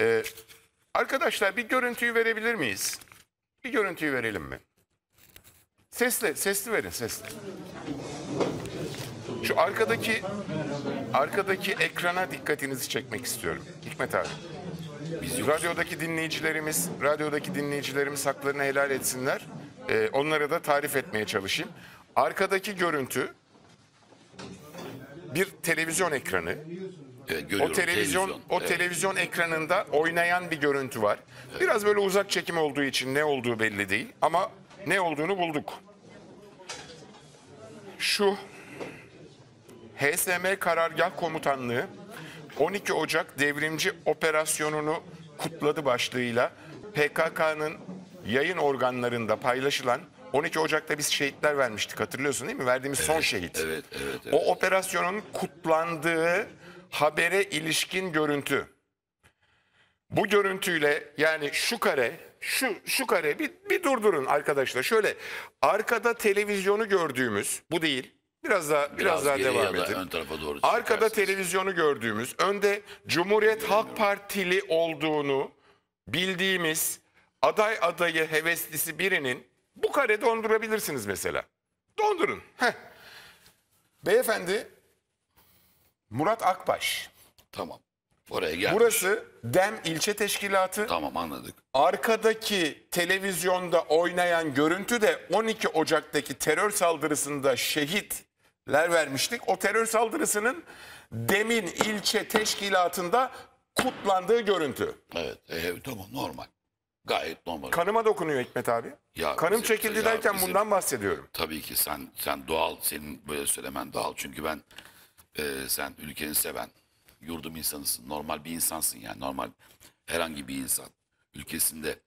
Ee, arkadaşlar bir görüntüyü verebilir miyiz? Bir görüntüyü verelim mi? Sesli, sesli verin sesli. Şu arkadaki arkadaki ekrana dikkatinizi çekmek istiyorum. Hikmet abi. Biz. Radyodaki dinleyicilerimiz, radyodaki dinleyicilerimiz haklarını helal etsinler. Ee, onlara da tarif etmeye çalışayım. Arkadaki görüntü bir televizyon ekranı. Evet, O görüyorum. televizyon, o Evet. televizyon ekranında oynayan bir görüntü var. Biraz böyle uzak çekim olduğu için ne olduğu belli değil ama ne olduğunu bulduk. Şu HSM Karargah Komutanlığı 12 Ocak devrimci operasyonunu kutladı başlığıyla PKK'nın yayın organlarında paylaşılan 12 Ocak'ta biz şehitler vermiştik hatırlıyorsun değil mi? Verdiğimiz son şehit. Evet, evet, evet. O operasyonun kutlandığı habere ilişkin görüntü. Bu görüntüyle yani şu kare, şu şu kare bir, bir durdurun arkadaşlar. Şöyle arkada televizyonu gördüğümüz bu değil. Biraz daha biraz, daha geriye devam da edin. tarafa doğru Arkada televizyonu gördüğümüz, önde Cumhuriyet Halk Partili olduğunu bildiğimiz aday adayı heveslisi birinin bu kare dondurabilirsiniz mesela. Dondurun. Heh. Beyefendi Murat Akbaş. Tamam. Oraya gel. Burası DEM ilçe teşkilatı. Tamam anladık. Arkadaki televizyonda oynayan görüntü de 12 Ocak'taki terör saldırısında şehitler vermiştik. O terör saldırısının DEM'in ilçe teşkilatında kutlandığı görüntü. Evet. e, tamam normal. Gayet normal. Kanıma dokunuyor Hikmet abi. Ya Kanım bizim- çekildi ya derken bizim- bundan bahsediyorum. Tabii ki sen sen doğal senin böyle söylemen doğal çünkü ben e, sen ülkeni seven yurdum insanısın normal bir insansın yani normal herhangi bir insan ülkesinde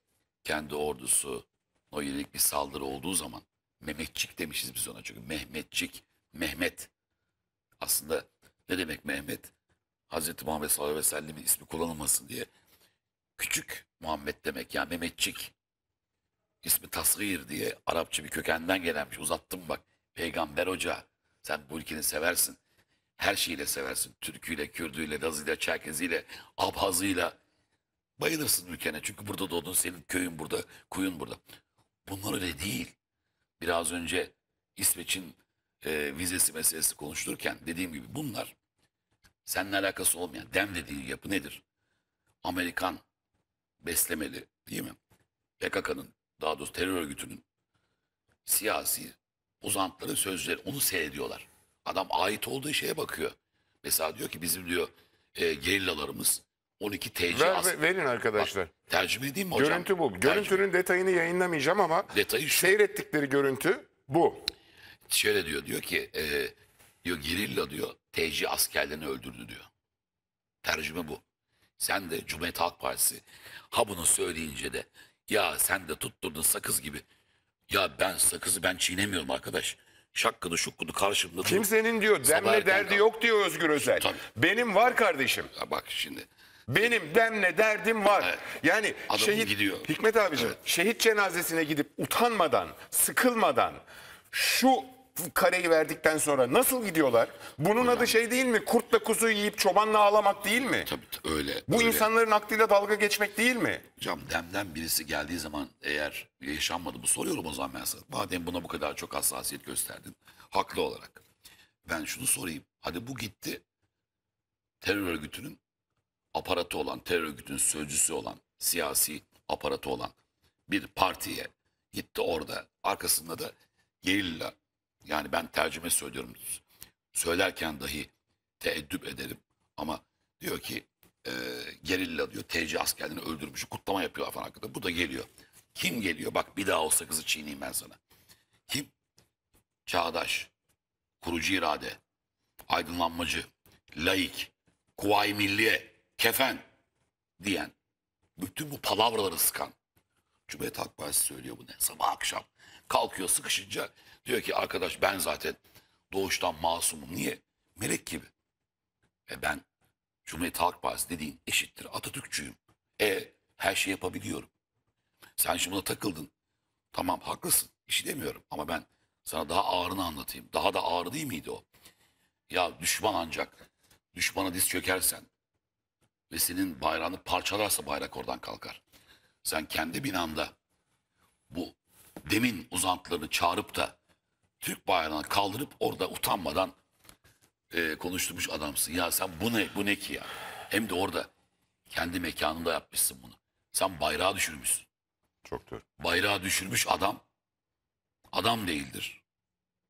kendi ordusu o yönelik bir saldırı olduğu zaman Mehmetçik demişiz biz ona çünkü Mehmetçik Mehmet aslında ne demek Mehmet Hazreti Muhammed sallallahu aleyhi ve sellemin ismi kullanılmasın diye küçük Muhammed demek yani Mehmetçik İsmi Tasgir diye Arapça bir kökenden gelenmiş. Uzattım bak. Peygamber Hoca. Sen bu ülkeni seversin. Her şeyiyle seversin. Türküyle, Kürdüyle, Lazıyla, Çerkeziyle, Abhazıyla. Bayılırsın ülkene. Çünkü burada doğdun. Senin köyün burada, kuyun burada. Bunlar öyle değil. Biraz önce İsveç'in e, vizesi meselesi konuşulurken dediğim gibi bunlar seninle alakası olmayan dem dediğin yapı nedir? Amerikan beslemeli değil mi? PKK'nın daha doğrusu terör örgütünün siyasi uzantıları sözleri onu seyrediyorlar. Adam ait olduğu şeye bakıyor. Mesela diyor ki bizim diyor e, gerillalarımız 12 TC Ver, verin arkadaşlar. tercüme edeyim mi hocam? Görüntü bu. Tercüme. Görüntünün detayını yayınlamayacağım ama Detayı şu. seyrettikleri görüntü bu. Şöyle diyor diyor ki e, diyor gerilla diyor TC askerlerini öldürdü diyor. Tercüme bu. Sen de Cumhuriyet Halk Partisi ha bunu söyleyince de ya sen de tutturdun sakız gibi. Ya ben sakızı ben çiğnemiyorum arkadaş. Şakkıdı şukkudu karşımda. dur. Kimsenin diyor Sabah demle erken derdi kalk. yok diyor Özgür Özel. Tabii. Benim var kardeşim. Ya bak şimdi Benim demle derdim var. Evet. Yani Adamın şehit gidiyor. Hikmet abicim şehit cenazesine gidip utanmadan, sıkılmadan şu kareyi verdikten sonra nasıl gidiyorlar? Bunun adı şey değil mi? Kurtla kuzu yiyip çobanla ağlamak değil mi? tabii t- öyle. Bu öyle. insanların aklıyla dalga geçmek değil mi? Hocam demden birisi geldiği zaman eğer yaşanmadı bu soruyorum o zaman ben sana. Madem buna bu kadar çok hassasiyet gösterdin haklı olarak. Ben şunu sorayım. Hadi bu gitti terör örgütünün aparatı olan, terör örgütünün sözcüsü olan, siyasi aparatı olan bir partiye gitti orada. Arkasında da gerilla yani ben tercüme söylüyorum. Söylerken dahi teeddüp ederim. Ama diyor ki e, gerilla diyor TC askerlerini öldürmüş. Kutlama yapıyorlar falan hakkında. Bu da geliyor. Kim geliyor? Bak bir daha o sakızı çiğneyim ben sana. Kim? Çağdaş, kurucu irade, aydınlanmacı, laik, kuvayi milliye, kefen diyen, bütün bu palavraları sıkan Cumhuriyet Halk Partisi söylüyor bunu sabah akşam. Kalkıyor sıkışınca diyor ki arkadaş ben zaten doğuştan masumum. Niye? Melek gibi. E ben Cumhuriyet Halk Partisi dediğin eşittir Atatürkçüyüm. E her şey yapabiliyorum. Sen şimdi buna takıldın. Tamam haklısın. İşi demiyorum ama ben sana daha ağırını anlatayım. Daha da ağır değil miydi o? Ya düşman ancak düşmana diz çökersen ve senin bayrağını parçalarsa bayrak oradan kalkar. Sen kendi binanda bu demin uzantılarını çağırıp da Türk bayrağını kaldırıp orada utanmadan e, konuşturmuş adamsın. Ya sen bu ne bu ne ki ya? Hem de orada kendi mekanında yapmışsın bunu. Sen bayrağı düşürmüşsün. Çok doğru. Bayrağı düşürmüş adam adam değildir.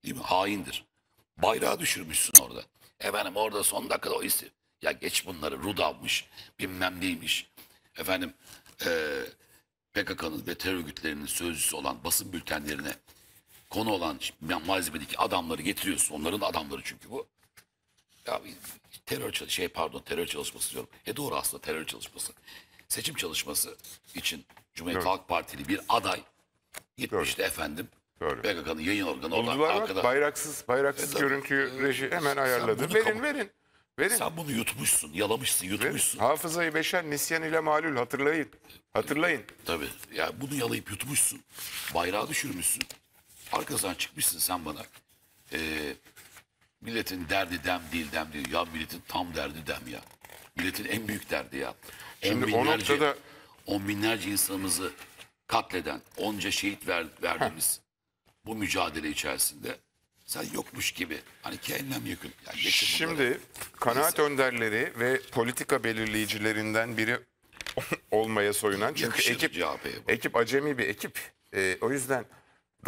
Değil mi? Haindir. Bayrağı düşürmüşsün orada. Efendim orada son dakikada o isim. Ya geç bunları Rudav'mış bilmem neymiş. Efendim eee PKK'nın ve terör örgütlerinin sözcüsü olan basın bültenlerine konu olan malzemedeki adamları getiriyorsun. Onların adamları çünkü bu. Ya terör şey pardon terör çalışması diyorum. E doğru aslında terör çalışması. Seçim çalışması için Cumhuriyet Doğru. Halk Partili bir aday gitmişti efendim. Doğru. PKK'nın yayın organı olan arkada. bayraksız bayraksız E, görüntüyü reji hemen ayarladı. Verin kabul- verin. Verin. Sen bunu yutmuşsun, yalamışsın, verin. yutmuşsun. Hafızayı beşer nisyan ile malul hatırlayın. Hatırlayın. Tabii. Ya bunu yalayıp yutmuşsun. Bayrağı düşürmüşsün. Arkasından çıkmışsın sen bana. Ee, milletin derdi dem değil dem diyor. Ya milletin tam derdi dem ya. Milletin en büyük derdi ya. Şimdi on o binlerce, noktada- on binlerce insanımızı katleden, onca şehit ver, verdiğimiz bu mücadele içerisinde sen yokmuş gibi. Hani kendine yakın. Yani geçin bunları. Şimdi kanaat önderleri ve politika belirleyicilerinden biri olmaya soyunan çünkü Yakışır ekip ekip acemi bir ekip. Ee, o yüzden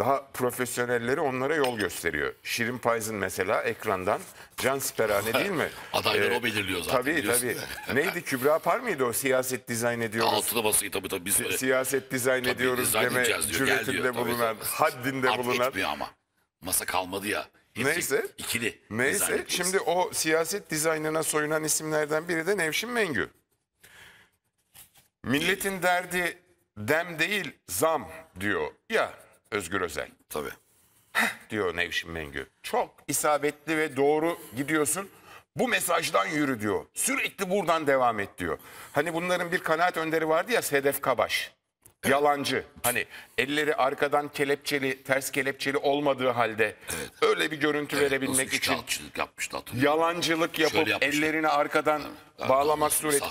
daha profesyonelleri onlara yol gösteriyor. Şirin Payz'ın mesela ekrandan can siperhane değil mi? Adayları Ee, o belirliyor zaten, Tabii biliyorsun. tabii. Neydi Kübra Par mıydı o siyaset dizayn ediyoruz? Altına basıyı tabii tabii biz böyle siyaset dizayn Tabii, ediyoruz dizayn deme cüretinde diyor, bulunan, tabii. haddinde Artık bulunan. etmiyor ama. Masa kalmadı ya. Hepsi Neyse. İkili. Neyse şimdi o siyaset dizaynına soyunan isimlerden biri de Nevşin Mengü. Milletin derdi dem değil zam diyor ya Özgür Özel Tabii. diyor Nevşin Mengü. Çok isabetli ve doğru gidiyorsun. Bu mesajdan yürü diyor. Sürekli buradan devam et diyor. Hani bunların bir kanaat önderi vardı ya Sedef Kabaş. Yalancı. Hani elleri arkadan kelepçeli, ters kelepçeli olmadığı halde öyle bir görüntü verebilmek Nasıl için yapmıştı yalancılık yapıp ellerini arkadan bağlamak sureti.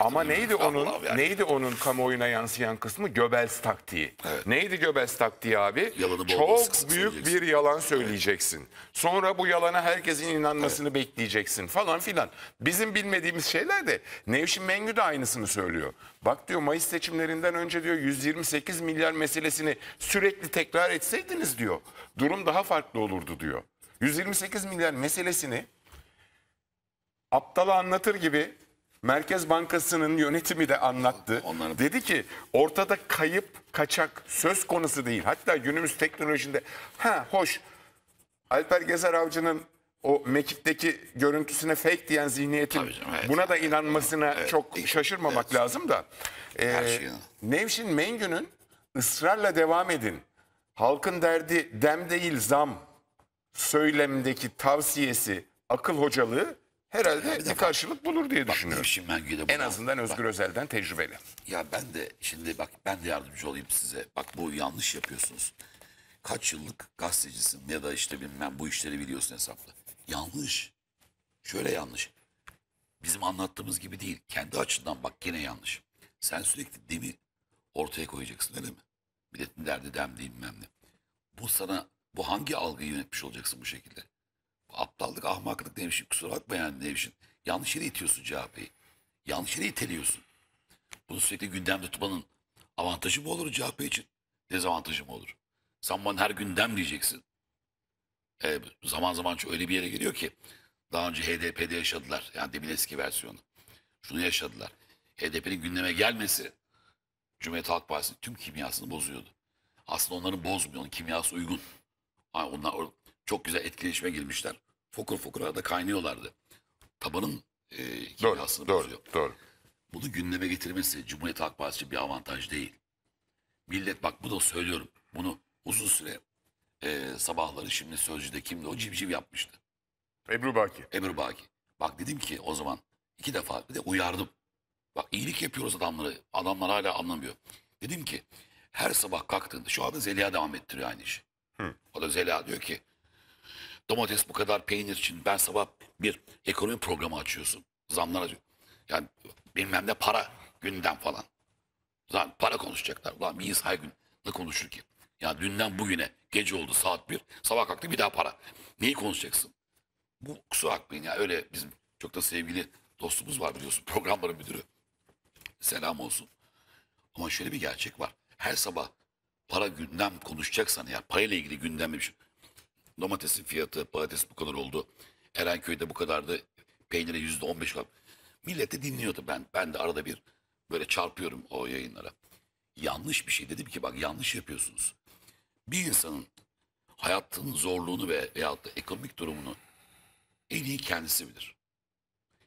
Ama neydi onun yani. neydi onun kamuoyuna yansıyan kısmı? Göbels taktiği. Neydi Göbels taktiği abi? Yalanı Çok büyük bir yalan söyleyeceksin. Sonra bu yalana herkesin inanmasını bekleyeceksin falan filan. Bizim bilmediğimiz şeyler de Nevşin Mengü de aynısını söylüyor. Bak diyor Mayıs seçimlerinden önce diyor 128 milyar meselesini sürekli tekrar etseydiniz diyor. Durum daha farklı olurdu diyor. 128 milyar meselesini aptala anlatır gibi Merkez Bankası'nın yönetimi de anlattı. Onların- Dedi ki ortada kayıp kaçak söz konusu değil. Hatta günümüz teknolojinde ha hoş Alper Gezer Avcı'nın o mekipteki görüntüsüne fake diyen zihniyetin canım, evet. buna da inanmasına çok evet, şaşırmamak evet. lazım da. Ee, şeyin. Nevşin Mengü'nün ısrarla devam edin. Halkın derdi dem değil zam söylemdeki tavsiyesi, akıl hocalığı herhalde bir karşılık bulur diye düşünüyorum. Nevşin Mengü'de En buna- azından Özgür Özel'den tecrübeli. Ya ben de şimdi bak ben de yardımcı olayım size. Bak bu yanlış yapıyorsunuz. Kaç yıllık gazetecisin ya da işte bilmem bu işleri biliyorsun hesapla. Yanlış. Şöyle yanlış. Bizim anlattığımız gibi değil. Kendi açından bak yine yanlış. Sen sürekli demi ortaya koyacaksın öyle mi? Milletin derdi dem değil bilmem ne. Bu sana bu hangi algıyı yönetmiş olacaksın bu şekilde? Aptallık, ahmaklık Nevşin. Kusura bakma yani Nevşin. Yanlış yere itiyorsun CHP'yi. Yanlış yere iteliyorsun. Bunu sürekli gündemde tutmanın avantajı mı olur CHP için? Dezavantajı mı olur? Sen bana her gündem diyeceksin. Ee, zaman zaman öyle bir yere geliyor ki daha önce HDP'de yaşadılar. Yani demin eski versiyonu. Şunu yaşadılar. HDP'nin gündeme gelmesi Cumhuriyet Halk Partisi'nin tüm kimyasını bozuyordu. Aslında onların bozmuyor. Onun kimyası uygun. Ha, Onlar çok güzel etkileşime girmişler. Fokur fokur arada kaynıyorlardı. Tabanın e, Doğru, kimyasını doğru, bozuyor doğru. bunu gündeme getirmesi Cumhuriyet Halk Partisi için bir avantaj değil. Millet bak bu da söylüyorum. Bunu uzun süre e, sabahları şimdi Sözcü'de kimdi o civciv yapmıştı. Ebru Baki. Emir Baki. Bak dedim ki o zaman iki defa bir de uyardım. Bak iyilik yapıyoruz adamları. Adamlar hala anlamıyor. Dedim ki her sabah kalktığında şu anda Zeliha devam ettiriyor aynı işi. O da Zeliha diyor ki domates bu kadar peynir için ben sabah bir ekonomi programı açıyorsun. Zamlar açıyor. Yani bilmem ne para gündem falan. Zaten para konuşacaklar. Ulan bir insan gün ne konuşur ki? Ya dünden bugüne gece oldu saat bir sabah kalktı bir daha para. Neyi konuşacaksın? Bu kusura bakmayın ya öyle bizim çok da sevgili dostumuz var biliyorsun programların müdürü. Selam olsun. Ama şöyle bir gerçek var. Her sabah para gündem konuşacaksan ya parayla ilgili gündem bir şey. Domatesin fiyatı, patates bu kadar oldu. Erenköy'de bu kadardı. Peynire yüzde on beş var. Millet de dinliyordu. Ben, ben de arada bir böyle çarpıyorum o yayınlara. Yanlış bir şey dedim ki bak yanlış yapıyorsunuz. Bir insanın hayatının zorluğunu ve veyahut da ekonomik durumunu en iyi kendisi bilir.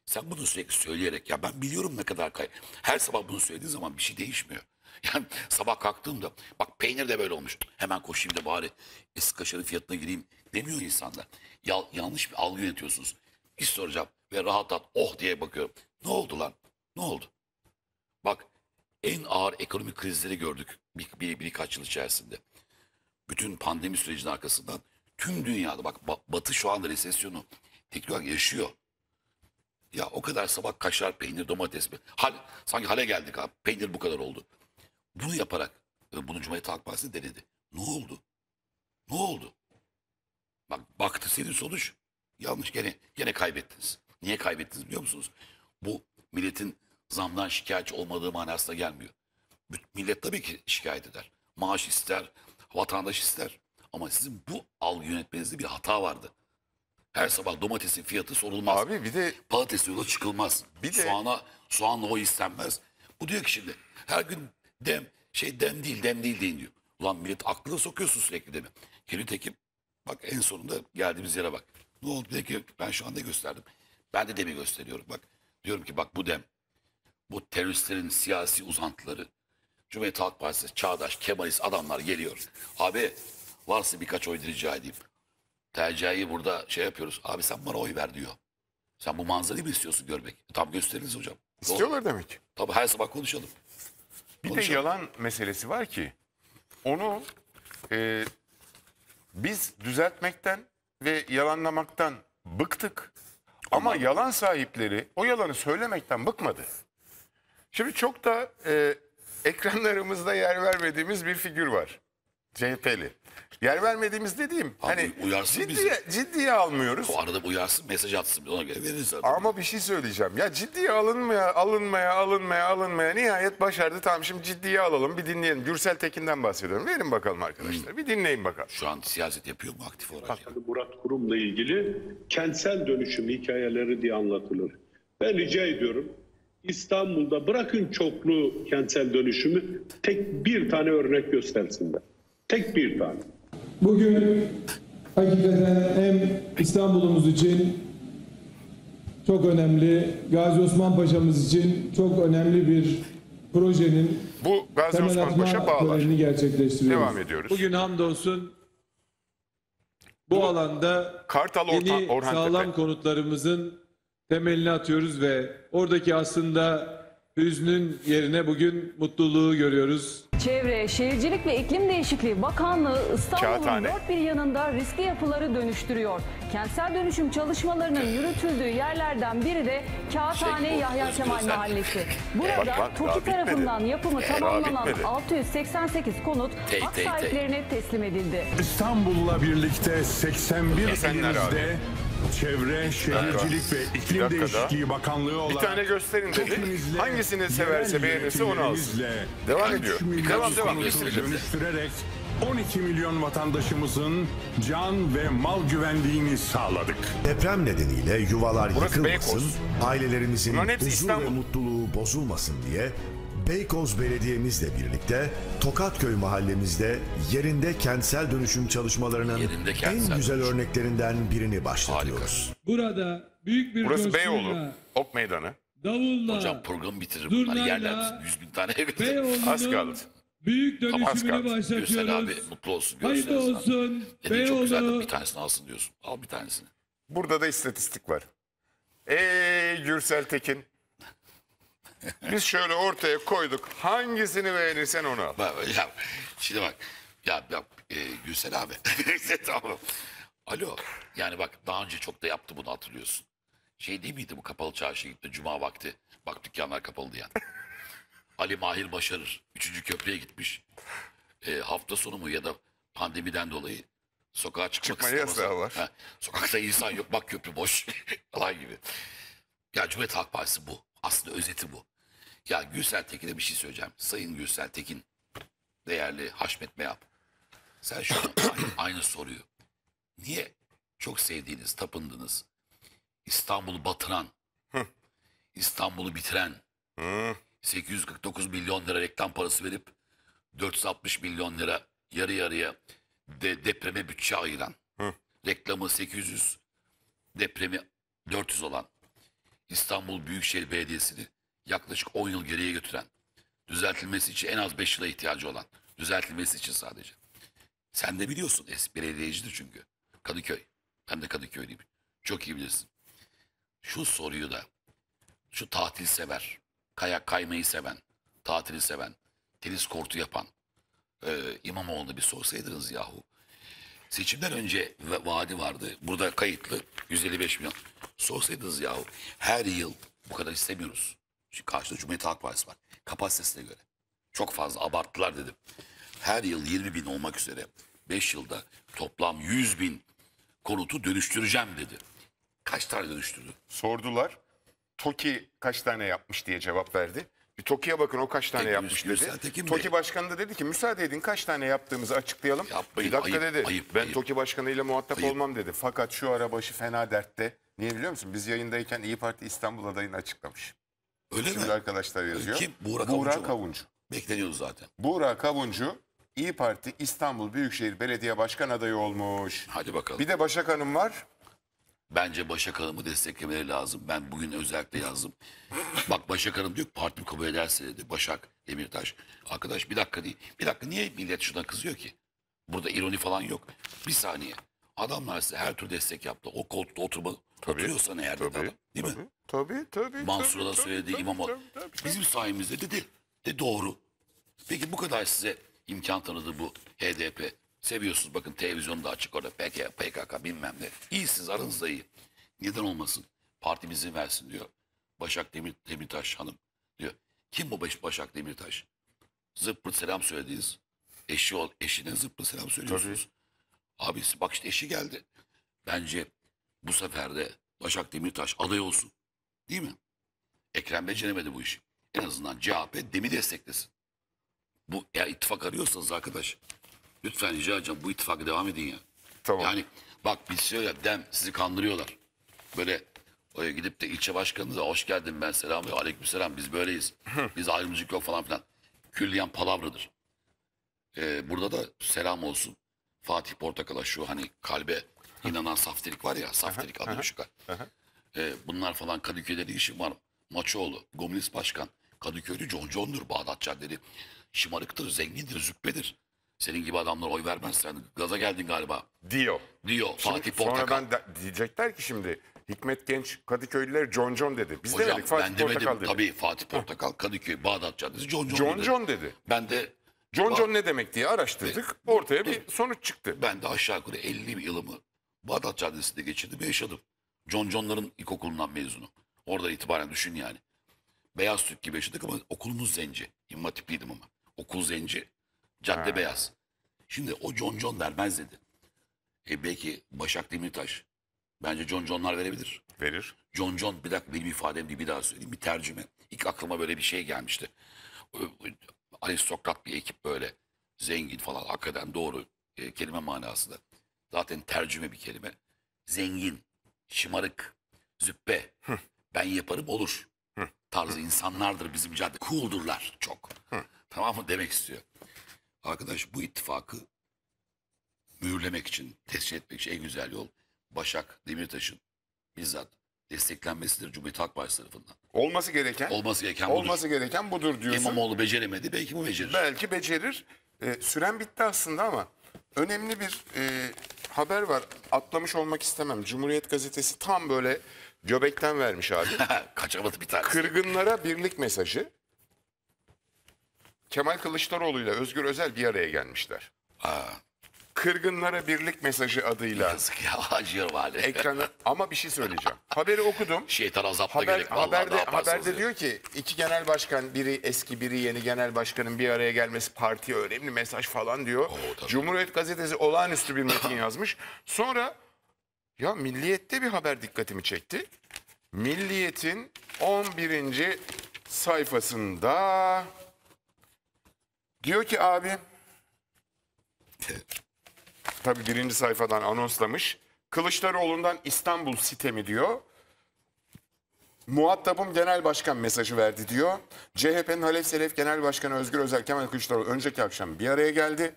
Sen bunu sürekli söyleyerek ya ben biliyorum ne kadar kay. Her sabah bunu söylediğin zaman bir şey değişmiyor. Yani sabah kalktığımda bak peynir de böyle olmuş. Hemen koşayım da bari eski kaşarın fiyatına gireyim demiyor insanlar. Ya, yanlış bir algı yönetiyorsunuz. Hiç soracağım ve rahat rahat oh diye bakıyorum. Ne oldu lan? Ne oldu? Bak en ağır ekonomik krizleri gördük bir, bir, birkaç yıl içerisinde. Bütün pandemi sürecinin arkasından tüm dünyada bak ba- Batı şu anda resesyonu tekrar yaşıyor. Ya o kadar sabah kaşar, peynir, domates mi? Hal, sanki hale geldik abi. Peynir bu kadar oldu. Bunu yaparak e, bunu Cumhuriyet Halk Partisi denedi. Ne oldu? Ne oldu? Bak baktı senin sonuç. Yanlış gene gene kaybettiniz. Niye kaybettiniz biliyor musunuz? Bu milletin zamdan şikayetçi olmadığı manasına gelmiyor. Millet tabii ki şikayet eder. Maaş ister, vatandaş ister. Ama sizin bu algı yönetmenizde bir hata vardı. Her sabah domatesin fiyatı sorulmaz. Abi bir de Patates yola çıkılmaz. Bir de- Soğana, soğanla o istenmez. Bu diyor ki şimdi her gün dem, şey dem değil dem değil deyin diyor. Ulan millet aklına sokuyorsun sürekli demi. Geri tekim bak en sonunda geldiğimiz yere bak. Ne oldu diye ki ben şu anda gösterdim. Ben de demi gösteriyorum bak. Diyorum ki bak bu dem. Bu teröristlerin siyasi uzantıları. Cumhuriyet Halk Partisi, Çağdaş, Kemalist adamlar geliyor. Abi varsa birkaç oy rica edeyim. Tercihi burada şey yapıyoruz. Abi sen bana oy ver diyor. Sen bu manzarayı mı istiyorsun görmek? Tam gösteriniz hocam. Doğru. istiyorlar demek. Tabii her sabah konuşalım. Bir de Konuşalım. yalan meselesi var ki onu e, biz düzeltmekten ve yalanlamaktan bıktık. Ama yalan sahipleri o yalanı söylemekten bıkmadı. Şimdi çok da e, ekranlarımızda yer vermediğimiz bir figür var. CHP'li. Yer vermediğimiz dediğim hani uyarsın ciddiye, ciddiye almıyoruz. O arada uyarsın mesaj atsın ona göre veririz. Ama bir şey söyleyeceğim. Ya ciddiye alınmaya, alınmaya, alınmaya, alınmaya nihayet başardı. Tamam şimdi ciddiye alalım bir dinleyelim. Gürsel Tekin'den bahsediyorum. Verin bakalım arkadaşlar. Bir dinleyin bakalım. Şu an siyaset yapıyor mu aktif olarak? ya? Murat Kurum'la ilgili kentsel dönüşüm hikayeleri diye anlatılır. Ben rica ediyorum İstanbul'da bırakın çoklu kentsel dönüşümü tek bir tane örnek göstersinler. Tek bir tane. Bugün hakikaten hem İstanbul'umuz için çok önemli, Gazi Osman Paşa'mız için çok önemli bir projenin Bu Gazi temel Osman Paşa atma bağlar. gerçekleştiriyoruz. Devam ediyoruz. Bugün hamdolsun bu alanda Kartal yeni Orta, Orhan sağlam Tepe. konutlarımızın temelini atıyoruz ve oradaki aslında hüznün yerine bugün mutluluğu görüyoruz. Çevre, Şehircilik ve İklim Değişikliği Bakanlığı İstanbul'un Kağıthane. dört bir yanında riskli yapıları dönüştürüyor. Kentsel dönüşüm çalışmalarının yürütüldüğü yerlerden biri de Kağıthane Şey, bu, Yahya Kemal Özel. Mahallesi. Burada Bak, bak, daha TOKİ bitmedi. tarafından yapımı Daha tamamlanan bitmedi. 688 konut Tey, hak tey, tey. sahiplerine teslim edildi. İstanbul'la birlikte 81 Esenler ilimizde Çevre, Şehircilik ve Bir İklim Değişikliği Bakanlığı olarak tane gösterin dedi. Hangisini severse beğenirse onu alsın. Devam ediyor. milyon Devam, devam. dönüştürerek 12 milyon vatandaşımızın can ve mal güvenliğini sağladık. Deprem nedeniyle yuvalar Burası yıkılmasın, Beykoz. ailelerimizin huzur ve mutluluğu bozulmasın diye Beykoz Belediye'mizle birlikte Tokatköy mahallemizde yerinde kentsel dönüşüm çalışmalarının Yerinde kentsel en güzel dönüşüm. örneklerinden birini başlatıyoruz. Burada büyük bir Burası Beyoğlu. Ok Meydanı. davulla, Hocam programı bitiririm Zurnayla, yerler misin? Yüz bin tane ev. Az Beyoğlu'nun kaldı. büyük Az kaldı. dönüşümünü Gürsel başlatıyoruz. abi mutlu olsun. Hayırlı olsun. Dediğin çok güzel. Beyoğlu. Bir tanesini alsın diyorsun. Al bir tanesini. Burada da istatistik var. Ey Gürsel Tekin. Biz şöyle ortaya koyduk. Hangisini beğenirsen onu al. Bak, ya, şimdi bak. Ya, ya e, Gülsel abi. Tamam. Alo. Yani bak daha önce çok da yaptı bunu hatırlıyorsun. Şey değil miydi bu kapalı çarşıya gitti cuma vakti. Bak dükkanlar kapalı diyen. Ali Mahir Başarır. Üçüncü köprüye gitmiş. E, hafta sonu mu ya da pandemiden dolayı sokağa çıkmak Çıkma yasağı var. Ha, sokakta insan yok bak köprü boş falan gibi. Ya Cumhuriyet Halk Partisi bu. Aslında özeti bu. Ya Gülsel Tekin'e bir şey söyleyeceğim. Sayın Gülsel Tekin, değerli Haşmet Meyap. Sen şu aynı, aynı soruyu. Niye çok sevdiğiniz, tapındınız, İstanbul'u batıran, İstanbul'u bitiren, 849 milyon lira reklam parası verip 460 milyon lira yarı yarıya de depreme bütçe ayıran, reklamı 800, depremi 400 olan İstanbul Büyükşehir Belediyesi'ni yaklaşık 10 yıl geriye götüren, düzeltilmesi için en az 5 yıla ihtiyacı olan, düzeltilmesi için sadece. Sen de biliyorsun eski belediyecidir çünkü. Kadıköy. Ben de Kadıköylüyüm. Çok iyi bilirsin. Şu soruyu da şu tatil sever, kayak kaymayı seven, tatili seven, tenis kortu yapan e, İmamoğlu'na bir sorsaydınız yahu. Seçimden önce va- vaadi vardı. Burada kayıtlı 155 milyon. Sorsaydınız yahu her yıl bu kadar istemiyoruz. Çünkü karşıda Cumhuriyet Halk Partisi var. Kapasitesine göre. Çok fazla abarttılar dedim. Her yıl 20 bin olmak üzere 5 yılda toplam 100 bin konutu dönüştüreceğim dedi. Kaç tane dönüştürdü? Sordular. TOKİ kaç tane yapmış diye cevap verdi. Bir TOKİ'ye bakın o kaç tane Peki, yapmış dedi. Tekin Bey. TOKİ Başkanı da dedi ki müsaade edin kaç tane yaptığımızı açıklayalım. Yapmayın, bir dakika ayıp, dedi. ayıp, ben ayıp. TOKİ Başkanı ile muhatap Ayıp. olmam dedi. Fakat şu ara başı fena dertte. Niye biliyor musun? Biz yayındayken İyi Parti İstanbul adayını açıklamış. Öyle Şimdi mi? arkadaşlar yazıyor. Kim? Buğra Buğra Kavuncu? Kavuncu. Bekleniyordu zaten. Buğra Kavuncu İyi Parti İstanbul Büyükşehir Belediye Başkan adayı olmuş. Hadi bakalım. Bir de Başak Hanım var. Bence Başak Hanım'ı desteklemeleri lazım. Ben bugün özellikle yazdım. Bak Başak Hanım diyor partim kabul ederse dedi. Başak Demirtaş. Arkadaş bir dakika değil. Bir dakika niye millet şuna kızıyor ki? Burada ironi falan yok. Bir saniye. Adamlar size her tür destek yaptı. O koltukta oturma, oturuyorsan eğer dedi Tabii, adam. Değil mi? Tabii tabii. Mansur'a da tabii, söyledi tabii, İmamoğlu. tabii, tabii, tabii. Bizim sayemizde dedi. De doğru. Peki bu kadar size imkan tanıdı bu HDP. Seviyorsunuz bakın televizyonda açık orada PKK, PKK bilmem ne. İyisiniz aranızda iyi. Neden olmasın? Partim izin versin diyor. Başak Demir, Demirtaş hanım diyor. Kim bu Baş- Başak Demirtaş? Zıppırt selam söylediniz. Eşi ol, eşine zıppırt selam söylüyorsunuz. Abi bak işte eşi geldi. Bence bu sefer de Başak Demirtaş aday olsun. Değil mi? Ekrem beceremedi bu işi. En azından CHP demi desteklesin. Bu eğer ittifak arıyorsanız arkadaş lütfen rica edeceğim bu ittifakı devam edin ya. Tamam. Yani bak biz diyor ya dem sizi kandırıyorlar. Böyle oraya gidip de ilçe başkanınıza hoş geldin ben selam ve aleyküm selam biz böyleyiz. Biz ayrımcılık yok falan filan. Külliyen palavradır. Ee, burada da selam olsun. Fatih Portakal'a şu hani kalbe inanan saftirik var ya saftirik adı çıkar. Ee, bunlar falan Kadıköy'de ne işim var? Maçoğlu, Komünist Başkan. Kadıköy'lü John John'dur Bağdat Caddeli. Şımarıktır, zengindir, züppedir. Senin gibi adamlar oy vermez sen. Gaza geldin galiba. Diyor. Diyor Fatih Şimdi Portakal. sonradan da- diyecekler ki şimdi Hikmet Genç Kadıköylüler John John dedi. Biz Hocam demedik Fatih ben demedim. Portakal dedi. Tabii Fatih Portakal, Kadıköy, Bağdat Caddesi, John John, John dedi. John dedi. Ben de John John ne demek diye araştırdık. Ortaya bir sonuç çıktı. ben de aşağı yukarı 50 yılımı Bağdat Caddesi'nde geçirdim ve yaşadım. John John'ların ilkokulundan mezunum. Orada itibaren düşün yani. Beyaz Türk gibi yaşadık ama okulumuz zenci. İmam Hatipliydim ama. Okul zenci. Cadde beyaz. Şimdi o John John vermez dedi. E belki Başak Demirtaş. Bence John John'lar verebilir. Verir. John John bir dakika benim ifadem değil bir daha söyleyeyim. Bir tercüme. İlk aklıma böyle bir şey gelmişti. Aristokrat bir ekip böyle. Zengin falan hakikaten doğru e, kelime manasında. Zaten tercüme bir kelime. Zengin, şımarık, züppe. Ben yaparım olur. Tarzı insanlardır bizim cadde. Cool'durlar çok. Tamam mı demek istiyor. Arkadaş bu ittifakı mühürlemek için, tescil etmek için en güzel yol Başak Demirtaş'ın bizzat desteklenmesidir Cumhuriyet Halk Partisi tarafından. Olması gereken Olması gereken budur. olması gereken budur diyorsun. İmamoğlu beceremedi belki bu becerir. Belki becerir. Ee, süren bitti aslında ama önemli bir e, haber var. Atlamış olmak istemem. Cumhuriyet Gazetesi tam böyle göbekten vermiş abi. Kaçamadı bir tanesi. Kırgınlara birlik mesajı. Kemal Kılıçdaroğlu ile Özgür Özel bir araya gelmişler. Aa, Kırgınlara Birlik mesajı adıyla Yazık ya acıyorum hali. ekranı ama bir şey söyleyeceğim. Haberi okudum. Şeytan azapta Haber, gerek haberde, haberde ya. diyor ki iki genel başkan biri eski biri yeni genel başkanın bir araya gelmesi partiye önemli mesaj falan diyor. tabii. Cumhuriyet gazetesi olağanüstü bir metin yazmış. Sonra ya Milliyet'te bir haber dikkatimi çekti. Milliyet'in 11. sayfasında diyor ki abi tabii birinci sayfadan anonslamış. Kılıçdaroğlu'ndan İstanbul sitemi diyor. Muhatabım genel başkan mesajı verdi diyor. CHP'nin Halef Selef Genel Başkanı Özgür Özel Kemal Kılıçdaroğlu önceki akşam bir araya geldi.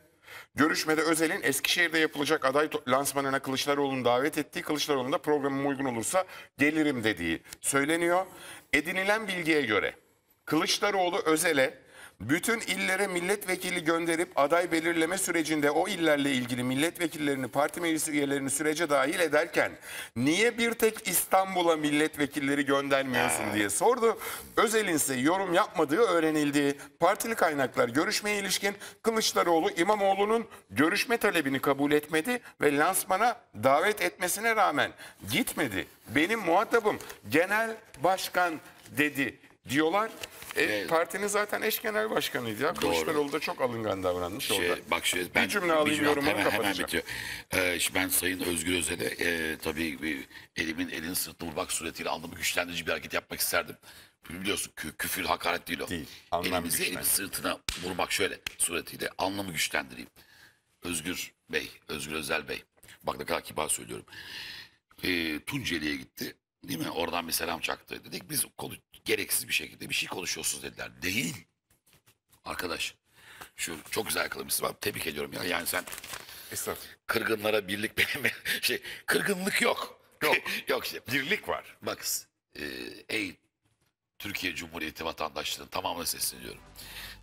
Görüşmede Özel'in Eskişehir'de yapılacak aday lansmanına Kılıçdaroğlu'nu davet ettiği, Kılıçdaroğlu'nun da programım uygun olursa gelirim dediği söyleniyor. Edinilen bilgiye göre Kılıçdaroğlu Özel'e bütün illere milletvekili gönderip aday belirleme sürecinde o illerle ilgili milletvekillerini, parti meclisi üyelerini sürece dahil ederken niye bir tek İstanbul'a milletvekilleri göndermiyorsun diye sordu. Özel'in ise yorum yapmadığı öğrenildi. Partili kaynaklar görüşmeye ilişkin Kılıçdaroğlu İmamoğlu'nun görüşme talebini kabul etmedi ve lansmana davet etmesine rağmen gitmedi. Benim muhatabım genel başkan dedi diyorlar. E, Evet. partinin zaten eş genel başkanıydı ya. Kılıçdaroğlu da çok alıngan davranmış Şey, orada. bak şöyle ben bir cümle alayım cümle- yorumumu hemen, hemen bitiyor. Ee, şimdi ben Sayın Özgür Özel'e e, tabii bir elimin elini sırtına vurmak suretiyle alnımı güçlendirici bir hareket yapmak isterdim. Biliyorsun kü- küfür hakaret değil o. Değil, Elimizi elin sırtına vurmak şöyle suretiyle alnımı güçlendireyim. Özgür Bey, Özgür Özel Bey. Bak ne kadar kibar söylüyorum. Ee, Tunceli'ye gitti. Değil mi? Oradan bir selam çaktı. Dedik biz konu, gereksiz bir şekilde bir şey konuşuyorsunuz dediler. Değil. Arkadaş şu çok güzel yakalamışsın. Ben tebrik ediyorum ya. Yani sen Estağfurullah. kırgınlara birlik benim şey kırgınlık yok. Yok. yok işte. Birlik var. Bak e, ey Türkiye Cumhuriyeti vatandaşlarının tamamına sesleniyorum.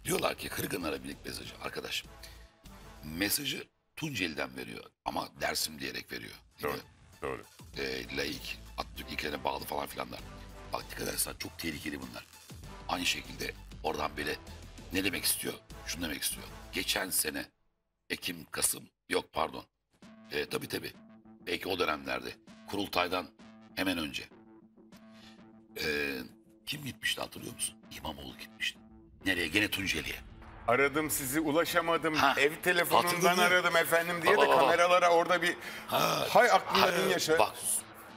Diyorlar ki kırgınlara birlik mesajı. Arkadaş mesajı Tunceli'den veriyor ama Dersim diyerek veriyor. Doğru. Doğru. e, laik, Atatürk ilkelerine bağlı falan filanlar. Bak dikkat edersen çok tehlikeli bunlar. Aynı şekilde oradan böyle ne demek istiyor? Şunu demek istiyor. Geçen sene Ekim, Kasım yok pardon. E, tabii tabii. Belki o dönemlerde kurultaydan hemen önce. E, kim gitmişti hatırlıyor musun? İmamoğlu gitmişti. Nereye? Gene Tunceli'ye. Aradım sizi ulaşamadım. Ha, Ev telefonundan hatırladım. aradım efendim diye Baba, de baba. kameralara orada bir hay aklında bin yaşa. Bak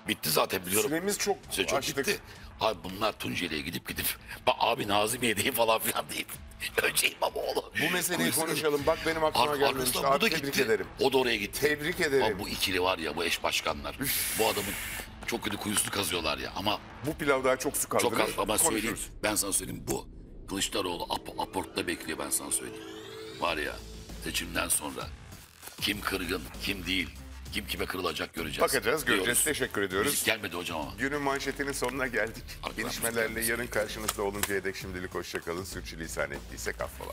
bitti zaten biliyorum. Süremiz çok Süre çok açtık. bitti. Abi bunlar Tunceli'ye gidip gidip bak abi Nazimiye'deyim falan filan deyip önce İmamoğlu. Bu meseleyi Kılıçdaroğlu. konuşalım. Bak benim aklıma Ar- arkasından Abi bu da tebrik gitti. ederim. O da oraya gitti. Tebrik ederim. Ama bu ikili var ya bu eş başkanlar. bu adamın çok kötü kuyusunu kazıyorlar ya ama Bu pilav daha çok su kaldırır. çok az ama söyleyeyim. Ben sana söyleyeyim bu. Kılıçdaroğlu ap aportta bekliyor ben sana söyleyeyim. Var ya seçimden sonra kim kırgın kim değil kim kime kırılacak göreceğiz. Bakacağız, göreceğiz. Diyoruz. Teşekkür ediyoruz. Müzik gelmedi hocam ama. Günün manşetinin sonuna geldik. Gelişmelerle yarın karşınızda oluncaya dek şimdilik hoşçakalın. Sürçülisan ettiysek affola.